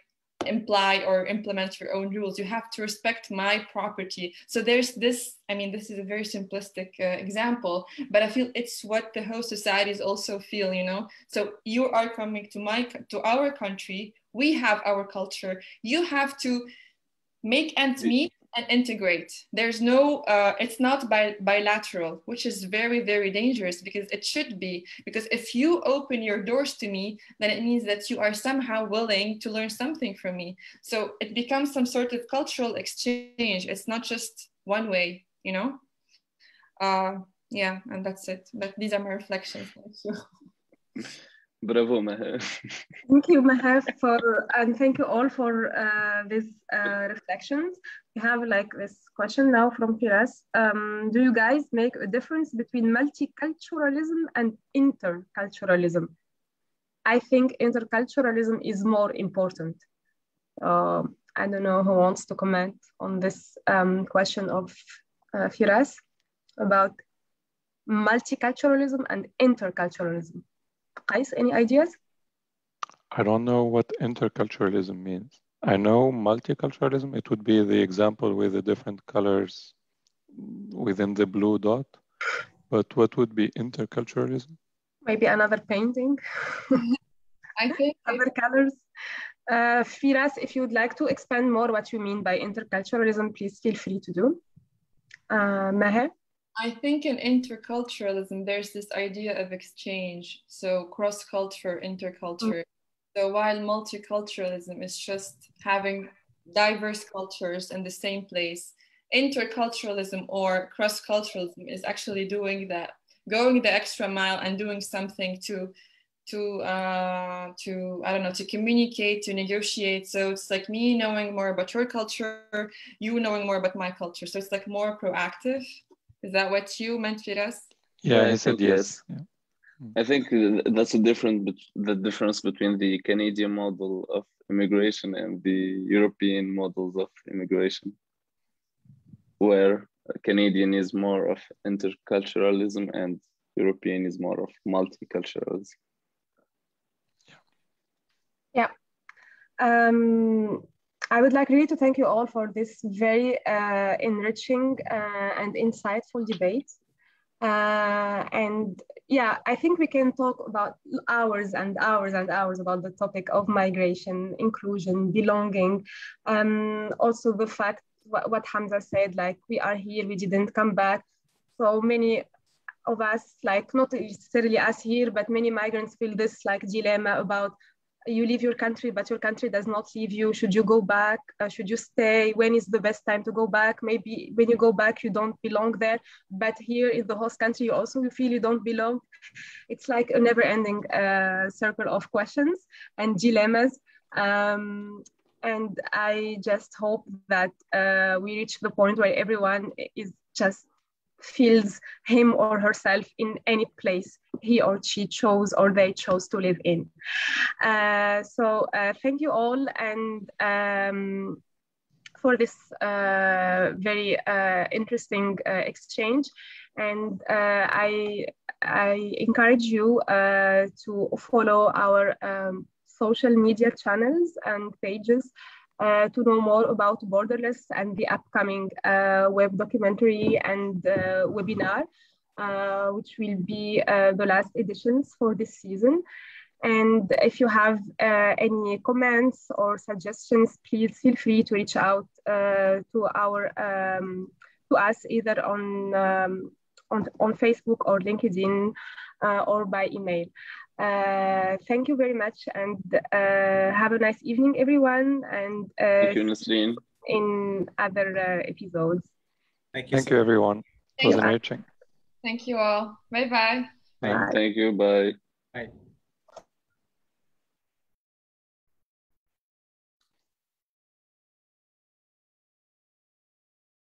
imply or implement your own rules? You have to respect my property. So there's this i mean this is a very simplistic uh, example but i feel it's what the host societies also feel you know? So you are coming to my to our country. We have our culture. You have to make ends meet and integrate. There's no, uh, it's not bi- bilateral, which is very, very dangerous because it should be. Because if you open your doors to me, then it means that you are somehow willing to learn something from me. So it becomes some sort of cultural exchange. It's not just one way, you know? Uh, yeah, and that's it. But these are my reflections. Bravo, Maha. thank you, Maha, for and thank you all for uh, these uh, reflections. We have like this question now from Firas. Um, do you guys make a difference between multiculturalism and interculturalism? I think interculturalism is more important. Uh, I don't know who wants to comment on this um, question of uh, Firas about multiculturalism and interculturalism. Kais, any ideas? I don't know what interculturalism means. I know multiculturalism, it would be the example with the different colors within the blue dot. But what would be interculturalism? Maybe another painting. I think other colors. Uh, Firas, if you would like to expand more what you mean by interculturalism, please feel free to do. Uh, Maha? I think in interculturalism, there's this idea of exchange. So cross culture, interculture. Mm. So while multiculturalism is just having diverse cultures in the same place, interculturalism or cross culturalism is actually doing that, going the extra mile and doing something to to uh, to I don't know to communicate to negotiate. So it's like me knowing more about your culture, you knowing more about my culture. So it's like more proactive. Is that what you meant, Firas? Yeah, I said yes. Yeah. I think that's a different the difference between the Canadian model of immigration and the European models of immigration, where Canadian is more of interculturalism and European is more of multiculturalism. Yeah. Um, I would like really to thank you all for this very uh, enriching uh, and insightful debate. Uh, and yeah, I think we can talk about hours and hours and hours about the topic of migration, inclusion, belonging. Um, also, the fact what, what Hamza said, like we are here, we didn't come back. So many of us, like not necessarily us here, but many migrants feel this like dilemma about you leave your country, but your country does not leave you. Should you go back? Uh, should you stay? When is the best time to go back? Maybe when you go back, you don't belong there. But here in the host country, you also feel you don't belong. It's like a never ending uh, circle of questions and dilemmas. Um, and I just hope that uh, we reach the point where everyone is just feels him or herself in any place he or she chose or they chose to live in. Uh, so uh, thank you all and um, for this uh, very uh, interesting uh, exchange. And uh, I, I encourage you to follow our um, social media channels and pages uh, to know more about Borderless and the upcoming uh, web documentary and uh, webinar. uh, which will be uh, the last editions for this season. And if you have uh, any comments or suggestions, please feel free to reach out to our um, to us either on um, on, on Facebook or LinkedIn or by email. Uh, thank you very much and uh, have a nice evening, everyone. And thank you, Nasreen. In other episodes. Thank you, thank you everyone. It was enriching. Thank you all. Bye-bye. Thank, thank you. Bye. Bye.